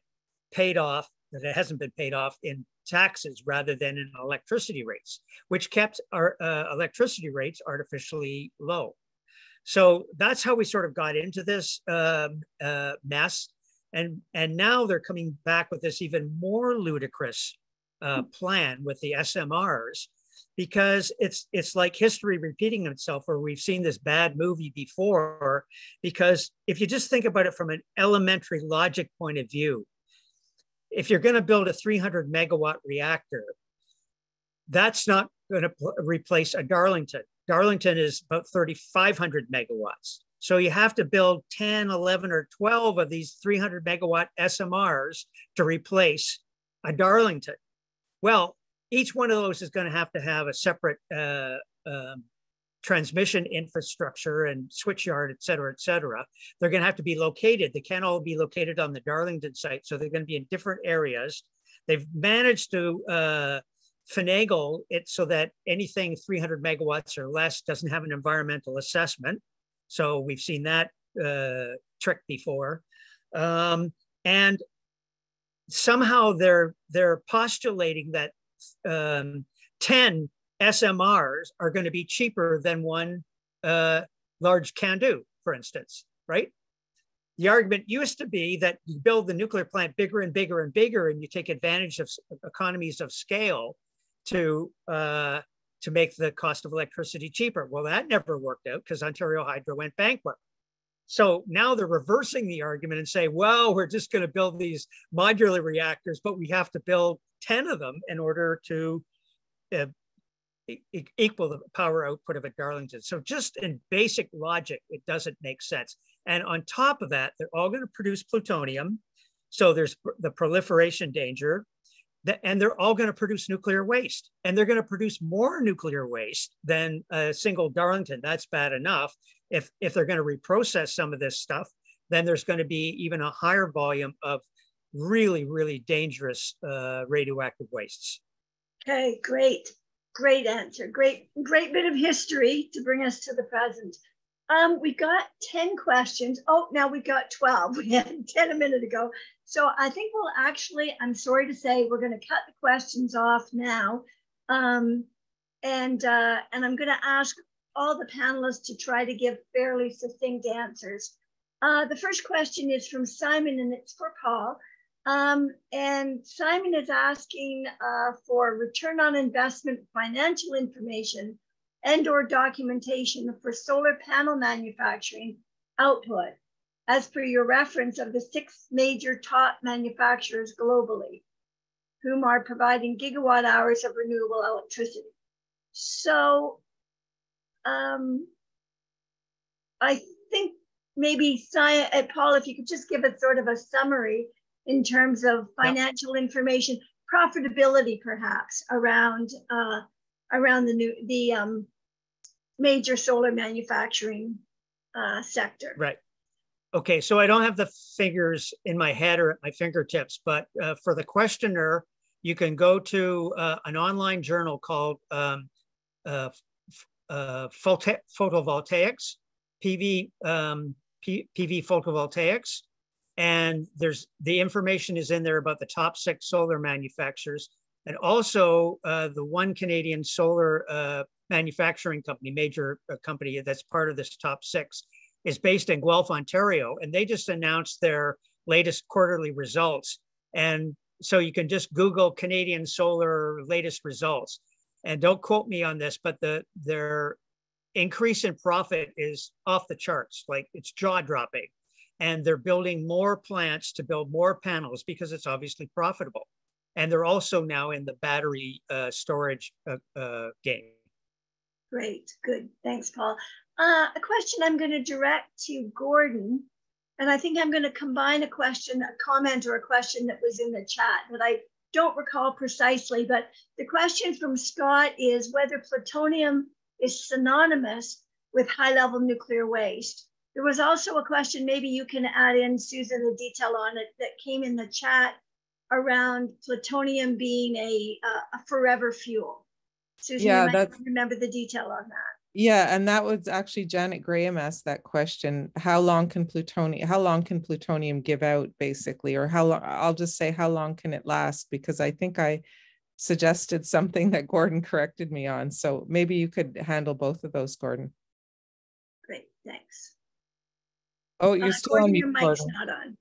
paid off, that it hasn't been paid off in taxes rather than in electricity rates, which kept our uh, electricity rates artificially low. So that's how we sort of got into this um, uh, mess. And, and now they're coming back with this even more ludicrous uh, plan with the SMRs because it's it's like history repeating itself where we've seen this bad movie before because if you just think about it from an elementary logic point of view if you're going to build a 300 megawatt reactor, that's not going to replace a Darlington. Darlington is about 3,500 megawatts. So you have to build 10, 11, or 12 of these 300 megawatt SMRs to replace a Darlington. Well, each one of those is going to have to have a separate uh, um, transmission infrastructure and switchyard, et cetera, et cetera. They're going to have to be located. They can't all be located on the Darlington site. So they're going to be in different areas. They've managed to uh, finagle it so that anything 300 megawatts or less doesn't have an environmental assessment. So we've seen that uh, trick before. Um, and somehow they're, they're postulating that um, 10 SMRs are going to be cheaper than one uh, large CANDU, for instance, right? The argument used to be that you build the nuclear plant bigger and bigger and bigger, and you take advantage of economies of scale to uh, to make the cost of electricity cheaper. Well, that never worked out because Ontario Hydro went bankrupt. So now they're reversing the argument and say, well, we're just going to build these modular reactors, but we have to build 10 of them in order to uh, equal the power output of a Darlington. So just in basic logic, it doesn't make sense. And on top of that, they're all going to produce plutonium. So there's the proliferation danger. And they're all going to produce nuclear waste. And they're going to produce more nuclear waste than a single Darlington. That's bad enough. If, if they're going to reprocess some of this stuff, then there's going to be even a higher volume of really, really dangerous uh, radioactive wastes. Okay, great. Great answer. Great, great bit of history to bring us to the present. Um, we got 10 questions. Oh, now we got 12. (laughs) We had 10 a minute ago. So I think we'll actually, I'm sorry to say, we're going to cut the questions off now. Um, and, uh, and I'm going to ask all the panelists to try to give fairly succinct answers. Uh, the first question is from Simon, and it's for Paul. Um, and Simon is asking uh, for return on investment financial information and or documentation for solar panel manufacturing output as per your reference of the six major top manufacturers globally whom are providing gigawatt hours of renewable electricity. So um, I think maybe, uh, Paul, if you could just give us sort of a summary in terms of financial yep. information, profitability perhaps around uh, around the new the um, major solar manufacturing uh, sector. Right. Okay, so I don't have the figures in my head or at my fingertips, but uh, for the questioner, you can go to uh, an online journal called um, uh, uh, Photovoltaics, PV, um, PV Photovoltaics, and there's the information is in there about the top six solar manufacturers and also uh, the one Canadian solar uh, manufacturing company, major company that's part of this top six, is based in Guelph, Ontario, and they just announced their latest quarterly results. And so you can just Google Canadian solar latest results, and don't quote me on this, but the their increase in profit is off the charts, like it's jaw dropping. And they're building more plants to build more panels because it's obviously profitable. And they're also now in the battery uh, storage uh, uh, game. Great, good. Thanks, Paul. Uh, a question I'm going to direct to Gordon. And I think I'm going to combine a question, a comment, or a question that was in the chat that I don't recall precisely. But the question from Scott is whether plutonium is synonymous with high level nuclear waste. There was also a question, maybe you can add in, Susan, the detail on it that came in the chat around plutonium being a, uh, a forever fuel. Susan, yeah, you might remember the detail on that. Yeah, and that was actually Janet Graham asked that question. How long can plutonium how long can plutonium give out basically or how long I'll just say how long can it last because I think I suggested something that Gordon corrected me on. So maybe you could handle both of those, Gordon. Great, thanks. Oh, you're uh, still Gordon, on mute, your mic's Gordon. not on.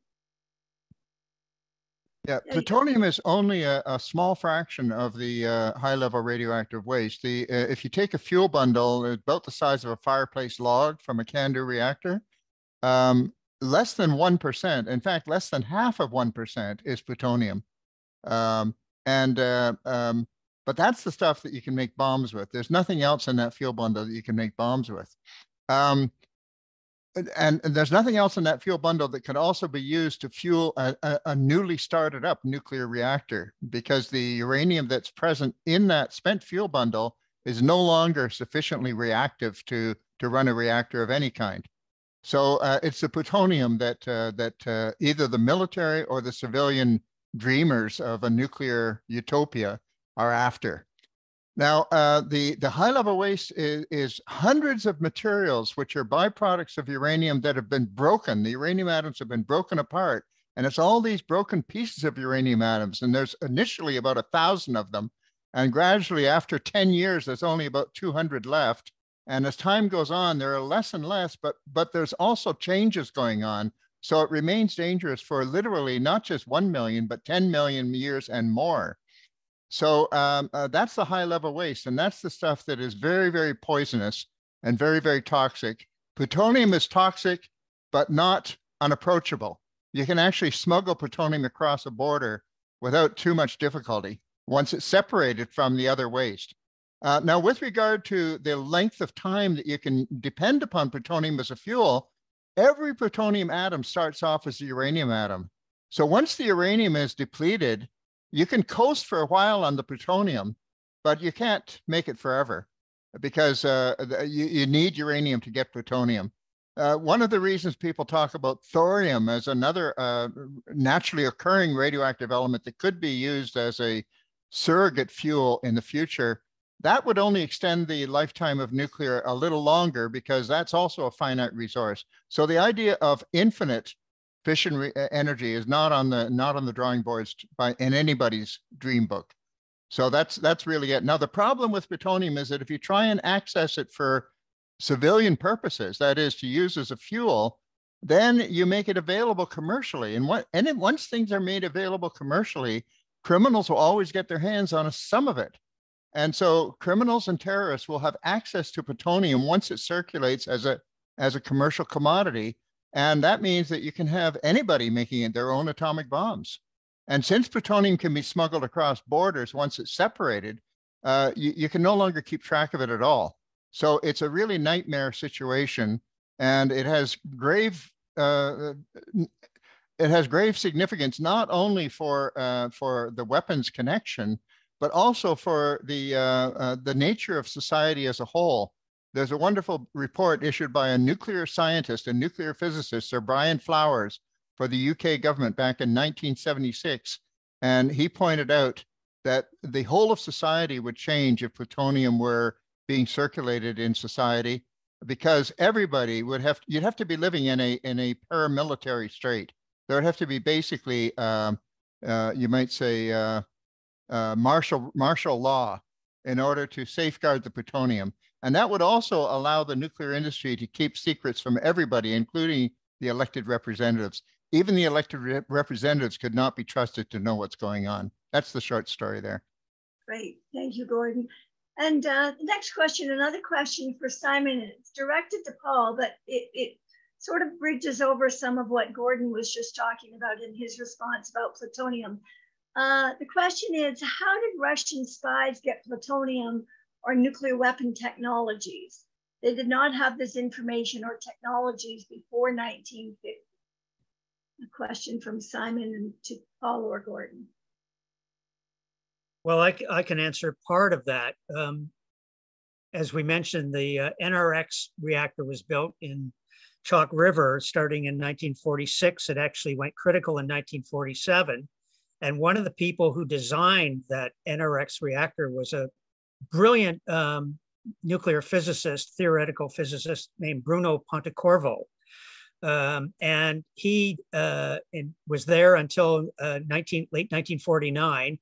Yeah, plutonium is only a, a, small fraction of the uh, high-level radioactive waste. The uh, if you take a fuel bundle about the size of a fireplace log from a CANDU reactor, um, less than one percent, in fact, less than half of one percent is plutonium. Um, and uh, um, but that's the stuff that you can make bombs with. There's nothing else in that fuel bundle that you can make bombs with. Um, and, and, there's nothing else in that fuel bundle that could also be used to fuel a, a, a, newly started up nuclear reactor because the uranium that's present in that spent fuel bundle is no longer sufficiently reactive to, to run a reactor of any kind. So uh, it's the plutonium that, uh, that uh, either the military or the civilian dreamers of a nuclear utopia are after. Now, uh, the, the high level waste is, is, hundreds of materials which are byproducts of uranium that have been broken. The uranium atoms have been broken apart. And it's all these broken pieces of uranium atoms. And there's initially about a thousand of them. And gradually, after 10 years, there's only about 200 left. And as time goes on, there are less and less, but, but there's also changes going on so it remains dangerous for literally not just 1 million, but 10 million years and more. So um, uh, that's the high level waste. And that's the stuff that is very, very poisonous and very, very toxic. Plutonium is toxic, but not unapproachable. You can actually smuggle plutonium across a border without too much difficulty once it's separated from the other waste. Uh, now, with regard to the length of time that you can depend upon plutonium as a fuel, every plutonium atom starts off as a uranium atom. So once the uranium is depleted, you can coast for a while on the plutonium, but you can't make it forever because uh, you, you, need uranium to get plutonium. Uh, one of the reasons people talk about thorium as another uh, naturally occurring radioactive element that could be used as a surrogate fuel in the future that would only extend the lifetime of nuclear a little longer because that's also a finite resource. So the idea of infinite fission energy is not on the not on the drawing boards by in anybody's dream book. So that's that's really it. Now the problem with plutonium is that if you try and access it for civilian purposes, that is to use as a fuel, then you make it available commercially. And what and once things are made available commercially, criminals will always get their hands on some of it. And so criminals and terrorists will have access to plutonium once it circulates as a as a commercial commodity. And that means that you can have anybody making their own atomic bombs. And since plutonium can be smuggled across borders once it's separated, uh, you, you can no longer keep track of it at all. So it's a really nightmare situation, and it has grave uh, it has grave significance not only for uh, for the weapons connection, but also for the, uh, uh, the nature of society as a whole. There's a wonderful report issued by a nuclear scientist and nuclear physicist, Sir Brian Flowers, for the UK government back in 1976. And he pointed out that the whole of society would change if plutonium were being circulated in society because everybody would have you'd have to be living in a in a paramilitary state there would have to be basically um, uh, you might say uh, uh, martial, martial law in order to safeguard the plutonium. And that would also allow the nuclear industry to keep secrets from everybody, including the elected representatives. Even the elected re representatives could not be trusted to know what's going on. That's the short story there. Great. Thank you, Gordon. And uh, the next question, another question for Simon, it's directed to Paul, but it, it sort of bridges over some of what Gordon was just talking about in his response about plutonium. Uh, the question is, how did Russian spies get plutonium or nuclear weapon technologies? They did not have this information or technologies before 1950. A question from Simon to Paul or Gordon. Well, I, I can answer part of that. Um, as we mentioned, the uh, NRX reactor was built in Chalk River starting in 1946. It actually went critical in 1947. And one of the people who designed that NRX reactor was a brilliant um, nuclear physicist, theoretical physicist named Bruno Pontecorvo. Um, and he uh, was there until uh, 19, late 1949.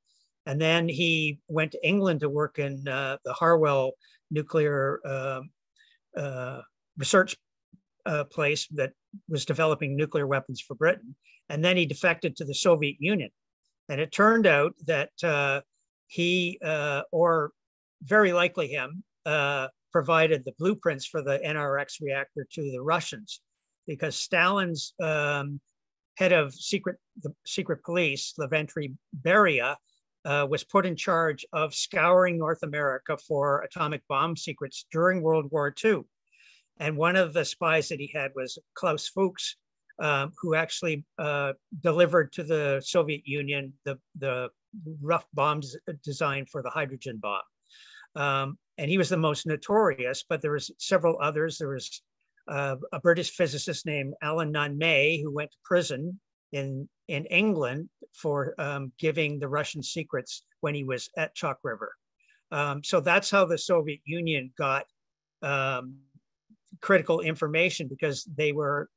And then he went to England to work in uh, the Harwell nuclear um, uh, research uh, place that was developing nuclear weapons for Britain. And then he defected to the Soviet Union. And it turned out that uh, he, or very likely him, uh, provided the blueprints for the NRX reactor to the Russians because Stalin's um, head of secret the secret police, Lavrentiy Beria, uh, was put in charge of scouring North America for atomic bomb secrets during World War II. And one of the spies that he had was Klaus Fuchs, um, who actually uh, delivered to the Soviet Union the, the rough bombs designed for the hydrogen bomb. Um, and he was the most notorious, but there was several others. There was uh, a British physicist named Alan Nunn May who went to prison in, in England for um, giving the Russian secrets when he was at Chalk River. Um, so that's how the Soviet Union got um, critical information because they were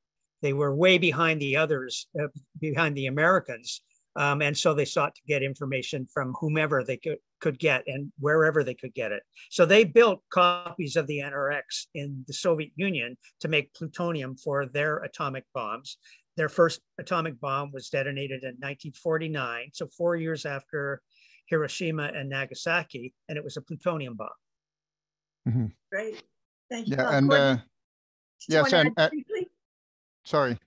they were way behind the others, uh, behind the Americans, um, and so they sought to get information from whomever they could, could get and wherever they could get it. So they built copies of the NRX in the Soviet Union to make plutonium for their atomic bombs. Their first atomic bomb was detonated in 1949, so four years after Hiroshima and Nagasaki, and it was a plutonium bomb. Mm-hmm. Great, thank you. Yeah, and uh, yes, and uh, sorry.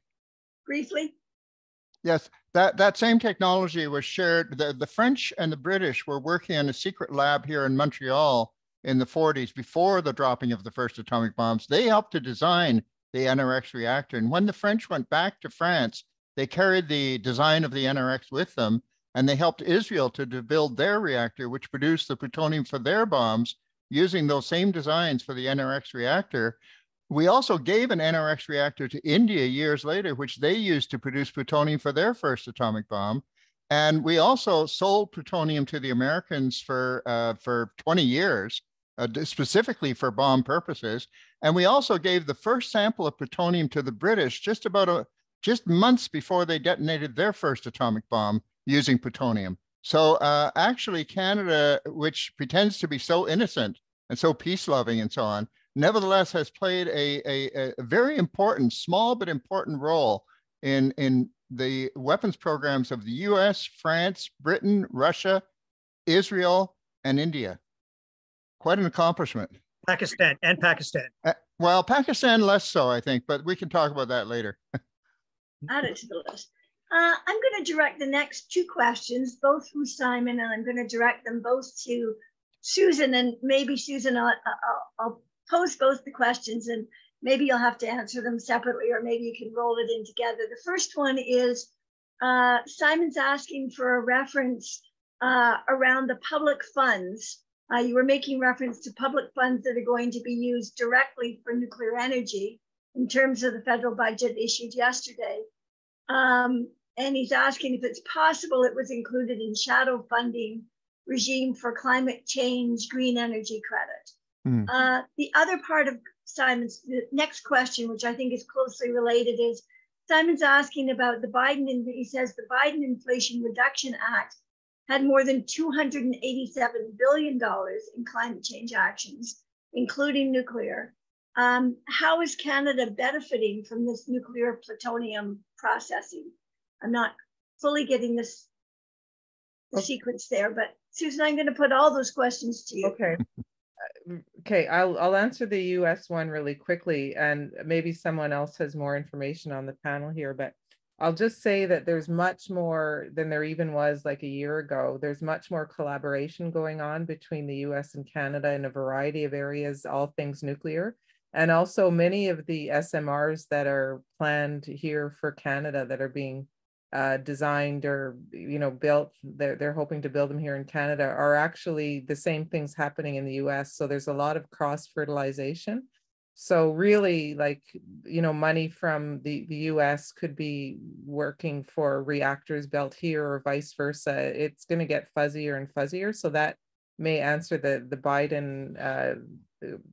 Briefly. Yes, that, that same technology was shared. The, the French and the British were working in a secret lab here in Montreal in the 40s before the dropping of the first atomic bombs. They helped to design the NRX reactor. And when the French went back to France, they carried the design of the NRX with them and they helped Israel to, to build their reactor, which produced the plutonium for their bombs using those same designs for the NRX reactor. We also gave an NRX reactor to India years later, which they used to produce plutonium for their first atomic bomb. And we also sold plutonium to the Americans for, uh, for 20 years, uh, specifically for bomb purposes. And we also gave the first sample of plutonium to the British just about a, just months before they detonated their first atomic bomb using plutonium. So uh, actually Canada, which pretends to be so innocent and so peace loving and so on, nevertheless has played a, a, a very important, small but important role in, in the weapons programs of the US, France, Britain, Russia, Israel, and India. Quite an accomplishment. Pakistan and Pakistan. Uh, well, Pakistan less so, I think, but we can talk about that later. (laughs) Add it to the list. Uh, I'm going to direct the next two questions, both from Simon, and I'm going to direct them both to Susan. And maybe Susan, I'll, I'll, I'll pose both the questions and maybe you'll have to answer them separately or maybe you can roll it in together. The first one is uh, Simon's asking for a reference uh, around the public funds. Uh, you were making reference to public funds that are going to be used directly for nuclear energy in terms of the federal budget issued yesterday. Um, and he's asking if it's possible it was included in shadow funding regime for climate change green energy credit. Mm. Uh, the other part of Simon's the next question, which I think is closely related, is Simon's asking about the Biden, and he says the Biden Inflation Reduction Act had more than $287 billion in climate change actions, including nuclear. Um, how is Canada benefiting from this nuclear plutonium processing? I'm not fully getting this okay. sequence there, but Susan, I'm going to put all those questions to you. Okay. Okay, I'll I'll answer the US one really quickly, and maybe someone else has more information on the panel here, but I'll just say that there's much more than there even was like a year ago. There's much more collaboration going on between the US and Canada in a variety of areas, all things nuclear. And also many of the SMRs that are planned here for Canada that are being uh, designed or you know built they're, they're hoping to build them here in canada are actually the same things happening in the us so there's a lot of cross fertilization so really like you know money from the the us could be working for reactors built here or vice versa. It's going to get fuzzier and fuzzier so that may answer the the biden uh,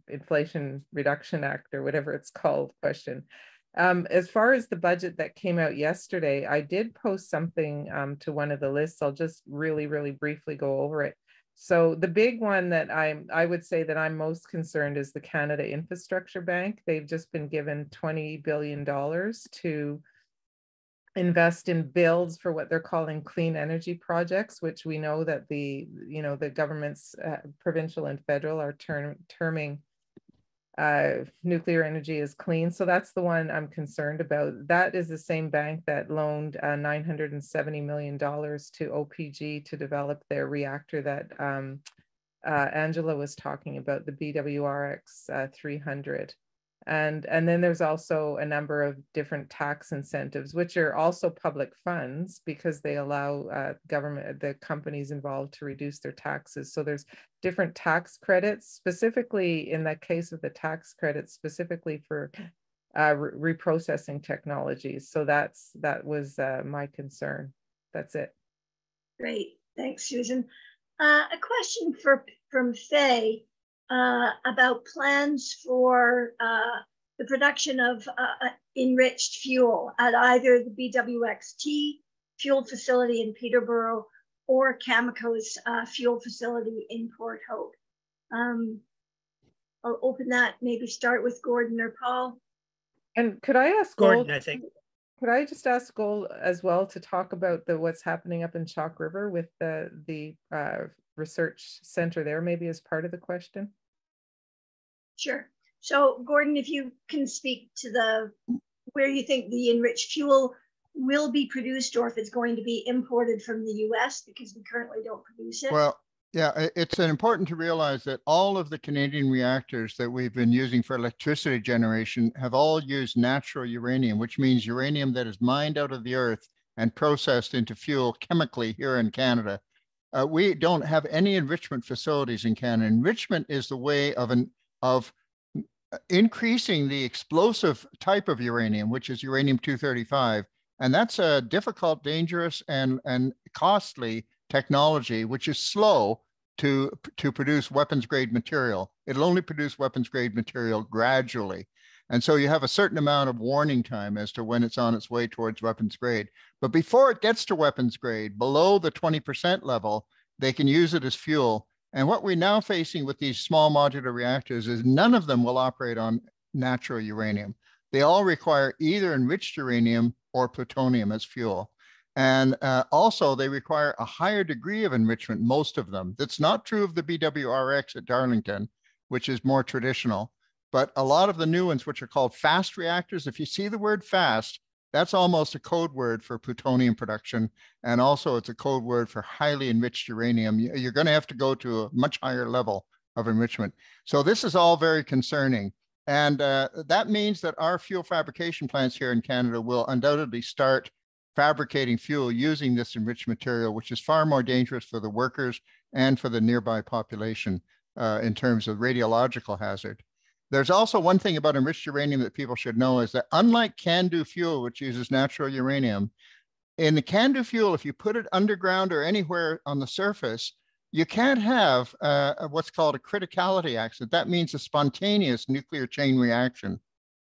inflation reduction act or whatever it's called question um, as far as the budget that came out yesterday, I did post something um, to one of the lists. I'll just really, really briefly go over it. So the big one that I'm, I would say that I'm most concerned is the Canada Infrastructure Bank. They've just been given $20 billion to invest in builds for what they're calling clean energy projects, which we know that the, you know, the governments, uh, provincial and federal are term, terming uh, nuclear energy is clean. So that's the one I'm concerned about. That is the same bank that loaned uh, $970 million to OPG to develop their reactor that um, uh, Angela was talking about, the BWRX uh, 300. And, and then there's also a number of different tax incentives, which are also public funds because they allow uh, government, the companies involved to reduce their taxes. So there's different tax credits, specifically in the case of the tax credits, specifically for uh, re reprocessing technologies. So that's that was uh, my concern. That's it. Great, thanks, Susan. Uh, a question for from Faye uh, about plans for uh, the production of uh, enriched fuel at either the BWXT fuel facility in Peterborough or Cameco's uh, fuel facility in Port Hope. Um, I'll open that, maybe start with Gordon or Paul. And could I ask Gordon, Gold, I think. Could I just ask Gold as well to talk about the what's happening up in Chalk River with the the uh, research center there, maybe as part of the question? Sure. So Gordon, if you can speak to the where you think the enriched fuel will be produced or if it's going to be imported from the US because we currently don't produce it. Well, yeah, it's important to realize that all of the Canadian reactors that we've been using for electricity generation have all used natural uranium, which means uranium that is mined out of the earth and processed into fuel chemically here in Canada. Uh, we don't have any enrichment facilities in Canada. Enrichment is the way of an of increasing the explosive type of uranium, which is uranium 235. And that's a difficult, dangerous, and, and costly technology, which is slow to, to produce weapons grade material. It'll only produce weapons grade material gradually. And so you have a certain amount of warning time as to when it's on its way towards weapons grade. But before it gets to weapons grade, below the 20% level, they can use it as fuel and what we're now facing with these small modular reactors is none of them will operate on natural uranium. They all require either enriched uranium or plutonium as fuel. And uh, also they require a higher degree of enrichment, most of them. That's not true of the BWRX at Darlington, which is more traditional. But a lot of the new ones, which are called fast reactors, if you see the word fast, that's almost a code word for plutonium production. And also it's a code word for highly enriched uranium. You're going to have to go to a much higher level of enrichment. So this is all very concerning. And uh, that means that our fuel fabrication plants here in Canada will undoubtedly start fabricating fuel using this enriched material, which is far more dangerous for the workers and for the nearby population uh, in terms of radiological hazard. There's also one thing about enriched uranium that people should know is that unlike CANDU fuel, which uses natural uranium, in the CANDU fuel, if you put it underground or anywhere on the surface, you can't have uh, what's called a criticality accident. That means a spontaneous nuclear chain reaction.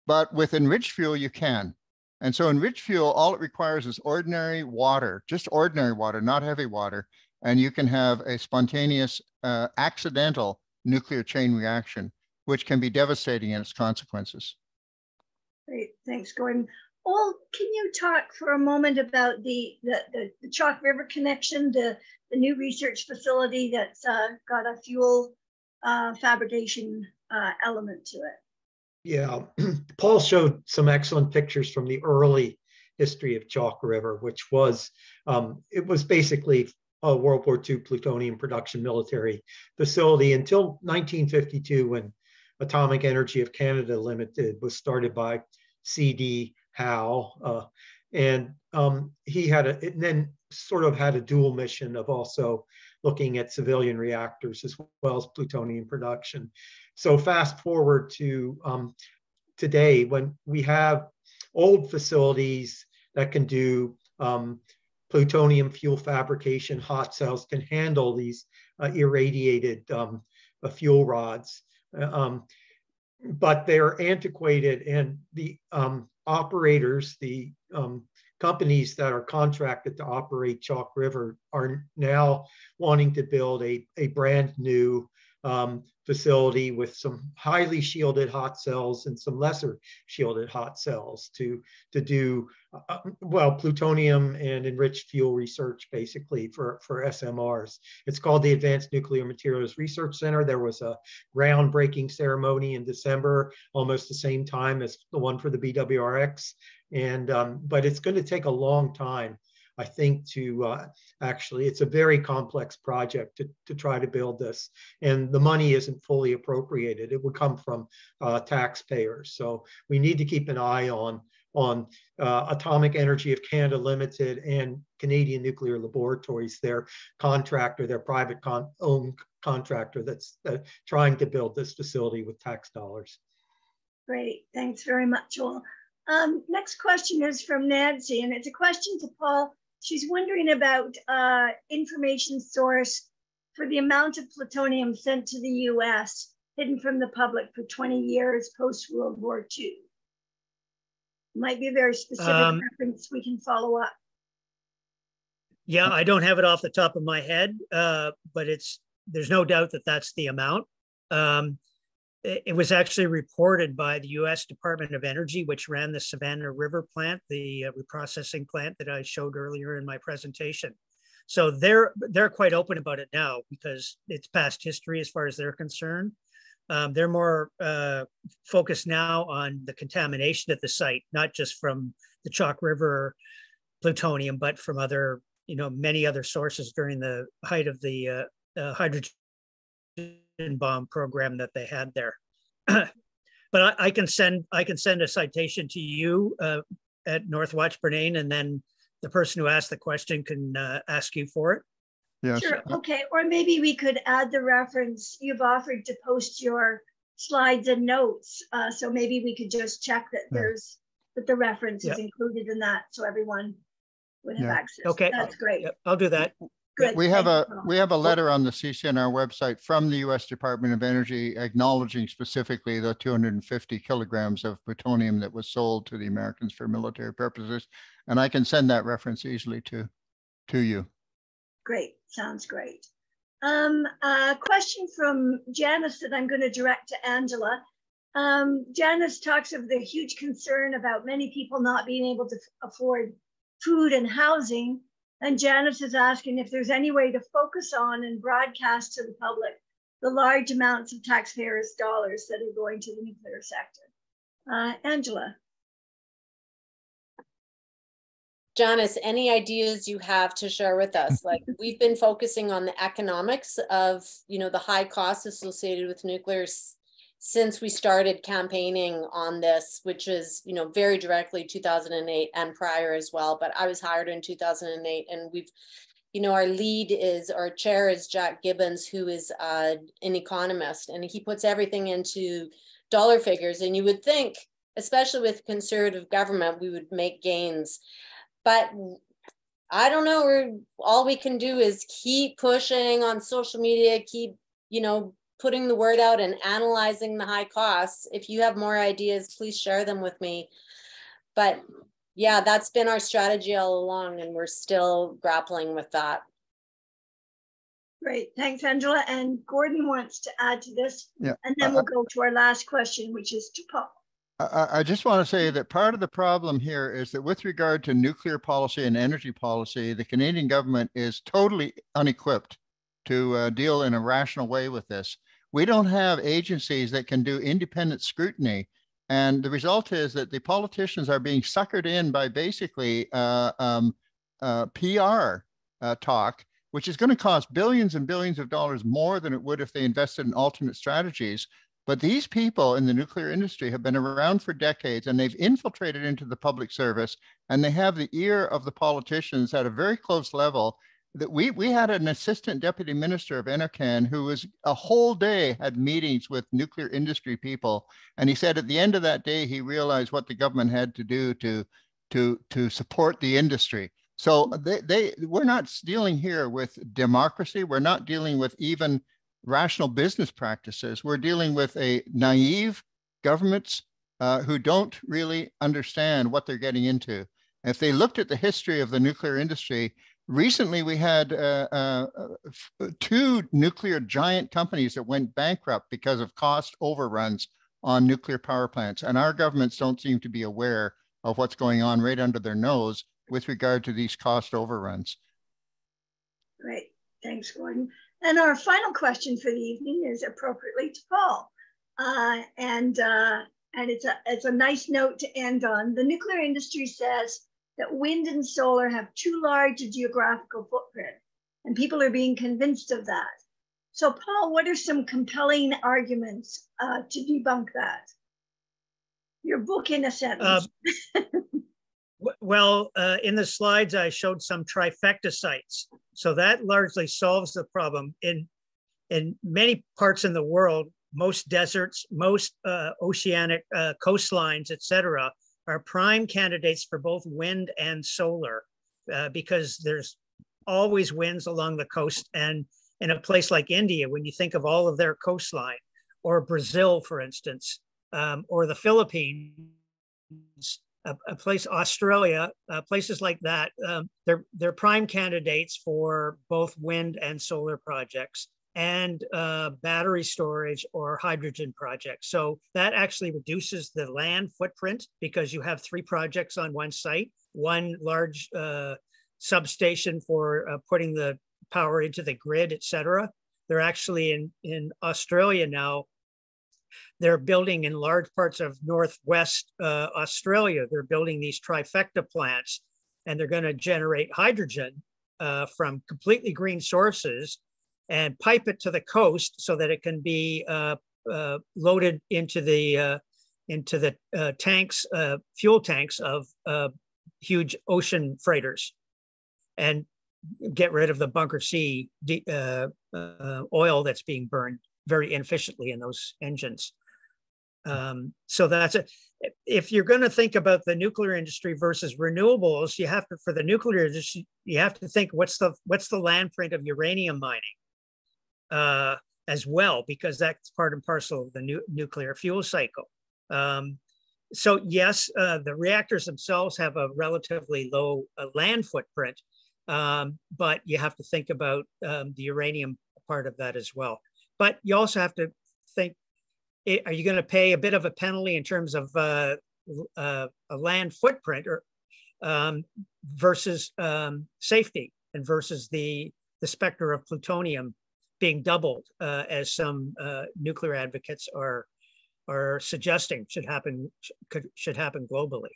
But with enriched fuel, you can. And so enriched fuel, all it requires is ordinary water, just ordinary water, not heavy water. And you can have a spontaneous uh, accidental nuclear chain reaction which can be devastating in its consequences. Great, thanks, Gordon. Ole, can you talk for a moment about the, the, the, the Chalk River connection, the, the new research facility that's uh, got a fuel uh, fabrication uh, element to it. Yeah, (clears throat) Paul showed some excellent pictures from the early history of Chalk River, which was, um, it was basically a World War II plutonium production military facility until 1952 when Atomic Energy of Canada Limited was started by C.D. Howe. Uh, and um, he had a, and then sort of had a dual mission of also looking at civilian reactors as well as plutonium production. So fast forward to um, today when we have old facilities that can do um, plutonium fuel fabrication, hot cells can handle these uh, irradiated um, uh, fuel rods. Um, but they're antiquated and the um, operators, the um, companies that are contracted to operate Chalk River are now wanting to build a, a brand new um, facility with some highly shielded hot cells and some lesser shielded hot cells to, to do, uh, well, plutonium and enriched fuel research basically for, for SMRs. It's called the Advanced Nuclear Materials Research Center. There was a groundbreaking ceremony in December, almost the same time as the one for the BWRX. And, um, but it's going to take a long time I think to uh, actually, it's a very complex project to, to try to build this. And the money isn't fully appropriated. It would come from uh, taxpayers. So we need to keep an eye on, on uh, Atomic Energy of Canada Limited and Canadian Nuclear Laboratories, their contractor, their private con owned contractor that's uh, trying to build this facility with tax dollars. Great, thanks very much, Joel. Um, next question is from Nancy, and it's a question to Paul she's wondering about uh, information source for the amount of plutonium sent to the US hidden from the public for 20 years post World War II. Might be a very specific um, reference we can follow up. Yeah, I don't have it off the top of my head, uh, but it's there's no doubt that that's the amount. Um, it was actually reported by the U.S. Department of Energy, which ran the Savannah River plant, the uh, reprocessing plant that I showed earlier in my presentation. So they're they're quite open about it now because it's past history as far as they're concerned. Um, they're more uh, focused now on the contamination at the site, not just from the Chalk River plutonium, but from other, you know, many other sources during the height of the uh, uh hydrogen bomb program that they had there. (clears throat) but I, I, can send I can send a citation to you uh, at Northwatch Brennain, and then the person who asked the question can uh, ask you for it. Yes. Sure. Okay. Or maybe we could add the reference you've offered to post your slides and notes. Uh, so maybe we could just check that yeah. there's that the reference is included in that, so everyone would have yeah. access. Okay. That's great. I'll do that. Good. We have a we have a letter on the CCNR website from the U.S. Department of Energy acknowledging specifically the 250 kilograms of plutonium that was sold to the Americans for military purposes, and I can send that reference easily to to you. Great, sounds great. Um, a question from Janice that I'm going to direct to Angela. Um, Janice talks of the huge concern about many people not being able to afford food and housing and Janice is asking if there's any way to focus on and broadcast to the public the large amounts of taxpayers' dollars that are going to the nuclear sector. Uh, Angela. Janice, any ideas you have to share with us? (laughs) Like we've been focusing on the economics of, you know, the high costs associated with nuclear since we started campaigning on this, which is, you know, very directly 2008 and prior as well. But I was hired in 2008 and we've, you know, our lead is, our chair is Jack Gibbons, who is uh, an economist, and he puts everything into dollar figures. And you would think, especially with conservative government, we would make gains. But I don't know, we're, all we can do is keep pushing on social media, keep, you know, putting the word out and analyzing the high costs. If you have more ideas, please share them with me. But yeah, that's been our strategy all along, and we're still grappling with that. Great, thanks, Angela. And Gordon wants to add to this, yeah. and then we'll go to our last question, which is to Paul. I, I just want to say that part of the problem here is that with regard to nuclear policy and energy policy, the Canadian government is totally unequipped to uh, deal in a rational way with this We don't have agencies that can do independent scrutiny. And the result is that the politicians are being suckered in by basically uh, um, uh, PR uh, talk, which is going to cost billions and billions of dollars more than it would if they invested in alternate strategies. But these people in the nuclear industry have been around for decades and they've infiltrated into the public service and they have the ear of the politicians at a very close level that we we had an assistant deputy minister of NRCan who was a whole day had meetings with nuclear industry people, and he said at the end of that day he realized what the government had to do to to to support the industry. So they they we're not dealing here with democracy. We're not dealing with even rational business practices. We're dealing with a naive governments uh, who don't really understand what they're getting into. If they looked at the history of the nuclear industry, recently we had uh, uh, two nuclear giant companies that went bankrupt because of cost overruns on nuclear power plants. And our governments don't seem to be aware of what's going on right under their nose with regard to these cost overruns. Great, thanks, Gordon. And our final question for the evening is appropriately to Paul. Uh, and uh, and it's a, it's a nice note to end on. The nuclear industry says that wind and solar have too large a geographical footprint, and people are being convinced of that. So, Paul, what are some compelling arguments uh, to debunk that? Your book in a sentence. Um, (laughs) well, uh, in the slides, I showed some trifecta sites. So that largely solves the problem. In, in many parts in the world, most deserts, most uh, oceanic uh, coastlines, et cetera, are prime candidates for both wind and solar uh, because there's always winds along the coast. And in a place like India, when you think of all of their coastline, or Brazil, for instance, um, or the Philippines, a, a place, Australia, uh, places like that, um, they're, they're prime candidates for both wind and solar projects and uh, battery storage or hydrogen projects. So that actually reduces the land footprint because you have three projects on one site, one large uh, substation for uh, putting the power into the grid, et cetera. They're actually in, in Australia now, they're building in large parts of Northwest uh, Australia, they're building these trifecta plants and they're gonna generate hydrogen uh, from completely green sources and pipe it to the coast so that it can be uh, uh, loaded into the uh, into the uh, tanks, uh, fuel tanks of huge ocean freighters, and get rid of the bunker C oil that's being burned very inefficiently in those engines. Um, so that's it. If you're going to think about the nuclear industry versus renewables, you have to for the nuclear industry, you have to think what's the what's the land print of uranium mining uh, as well, because that's part and parcel of the nu nuclear fuel cycle. Um, so yes, uh, the reactors themselves have a relatively low uh, land footprint, um, but you have to think about um, the uranium part of that as well. But you also have to think, are you going to pay a bit of a penalty in terms of uh, uh, a land footprint or um, versus um, safety and versus the, the specter of plutonium being doubled, uh, as some uh, nuclear advocates are are suggesting should happen could, should happen globally.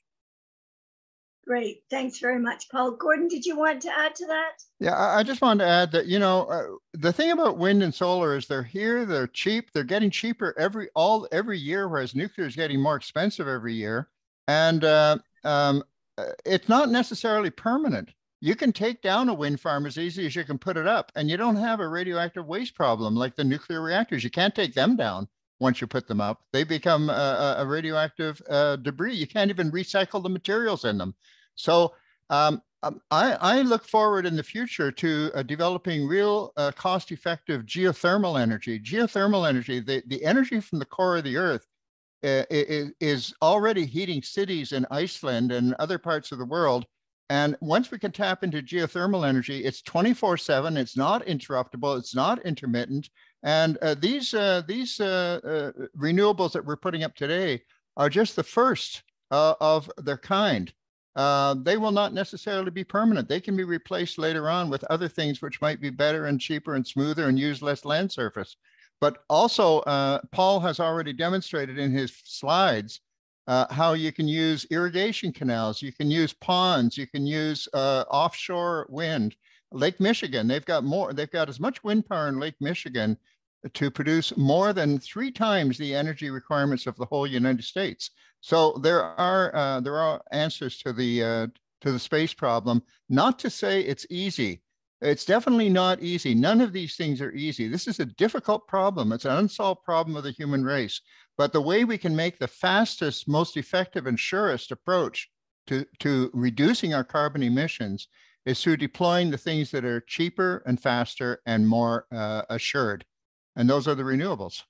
Great, thanks very much, Paul. Gordon, did you want to add to that? Yeah, I just wanted to add that you know uh, the thing about wind and solar is they're here, they're cheap, they're getting cheaper every all every year, whereas nuclear is getting more expensive every year, and uh, um, uh, it's not necessarily permanent you can take down a wind farm as easy as you can put it up and you don't have a radioactive waste problem like the nuclear reactors. You can't take them down once you put them up. They become a, a radioactive uh, debris. You can't even recycle the materials in them. So um, um I, I, look forward in the future to uh, developing real uh, cost-effective geothermal energy. Geothermal energy, the, the energy from the core of the earth uh, is already heating cities in Iceland and other parts of the world and once we can tap into geothermal energy, it's 24 seven, it's not interruptible, it's not intermittent. And uh, these, uh, these uh, uh renewables that we're putting up today are just the first uh, of their kind. Uh, they will not necessarily be permanent. They can be replaced later on with other things which might be better and cheaper and smoother and use less land surface. But also, Paul has already demonstrated in his slides uh, how you can use irrigation canals, you can use ponds, you can use uh, offshore wind. Lake Michigan, they've got more, they've got as much wind power in Lake Michigan to produce more than three times the energy requirements of the whole United States. So there are uh, there are answers to the uh, to the space problem. Not to say it's easy. It's definitely not easy. None of these things are easy. This is a difficult problem. It's an unsolved problem of the human race. But the way we can make the fastest, most effective, and surest approach to, to reducing our carbon emissions is through deploying the things that are cheaper and faster and more uh, assured. And those are the renewables.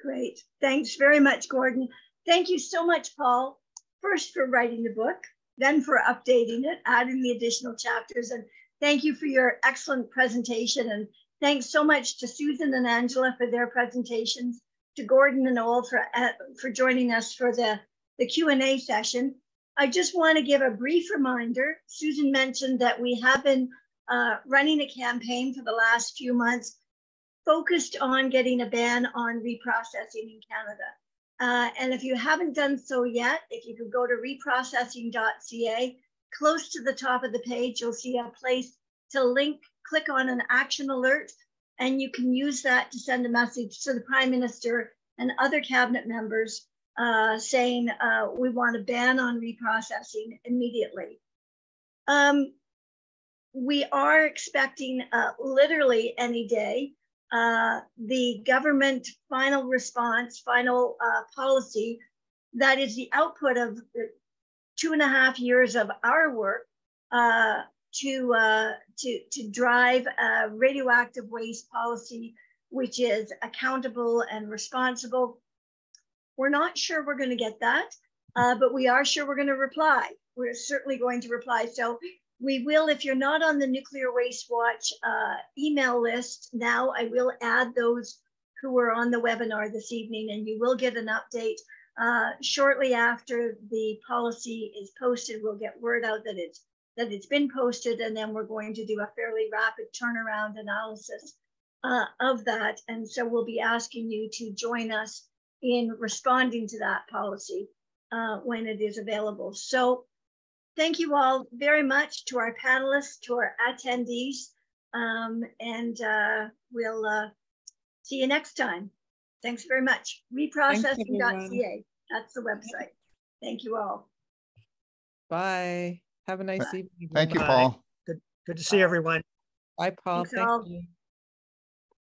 Great. Thanks very much, Gordon. Thank you so much, Paul, first for writing the book, then for updating it, adding the additional chapters. And thank you for your excellent presentation. And thanks so much to Susan and Angela for their presentations, to Gordon and Noel for, uh, for joining us for the, the Q&A session. I just want to give a brief reminder. Susan mentioned that we have been uh, running a campaign for the last few months focused on getting a ban on reprocessing in Canada. Uh, and if you haven't done so yet, if you could go to reprocessing.ca, close to the top of the page, you'll see a place to link, click on an action alert, and you can use that to send a message to the Prime Minister and other cabinet members uh, saying uh, we want a ban on reprocessing immediately. Um, we are expecting uh, literally any day uh, the government final response, final uh, policy that is the output of two and a half years of our work uh, to, uh, to, to drive a radioactive waste policy, which is accountable and responsible. We're not sure we're going to get that, uh, but we are sure we're going to reply. We're certainly going to reply. So we will, if you're not on the Nuclear Waste Watch uh, email list now, I will add those who were on the webinar this evening and you will get an update uh, shortly after the policy is posted. We'll get word out that it's that it's been posted and then we're going to do a fairly rapid turnaround analysis uh, of that. And so we'll be asking you to join us in responding to that policy uh, when it is available. So thank you all very much to our panelists, to our attendees, um, and uh, we'll uh, see you next time. Thanks very much. Reprocessing.ca, that's the website. Thank you all. Bye. Have a nice evening. Thank you, Paul. Good, good to see everyone. Bye, Paul. Thanks Thank all. you.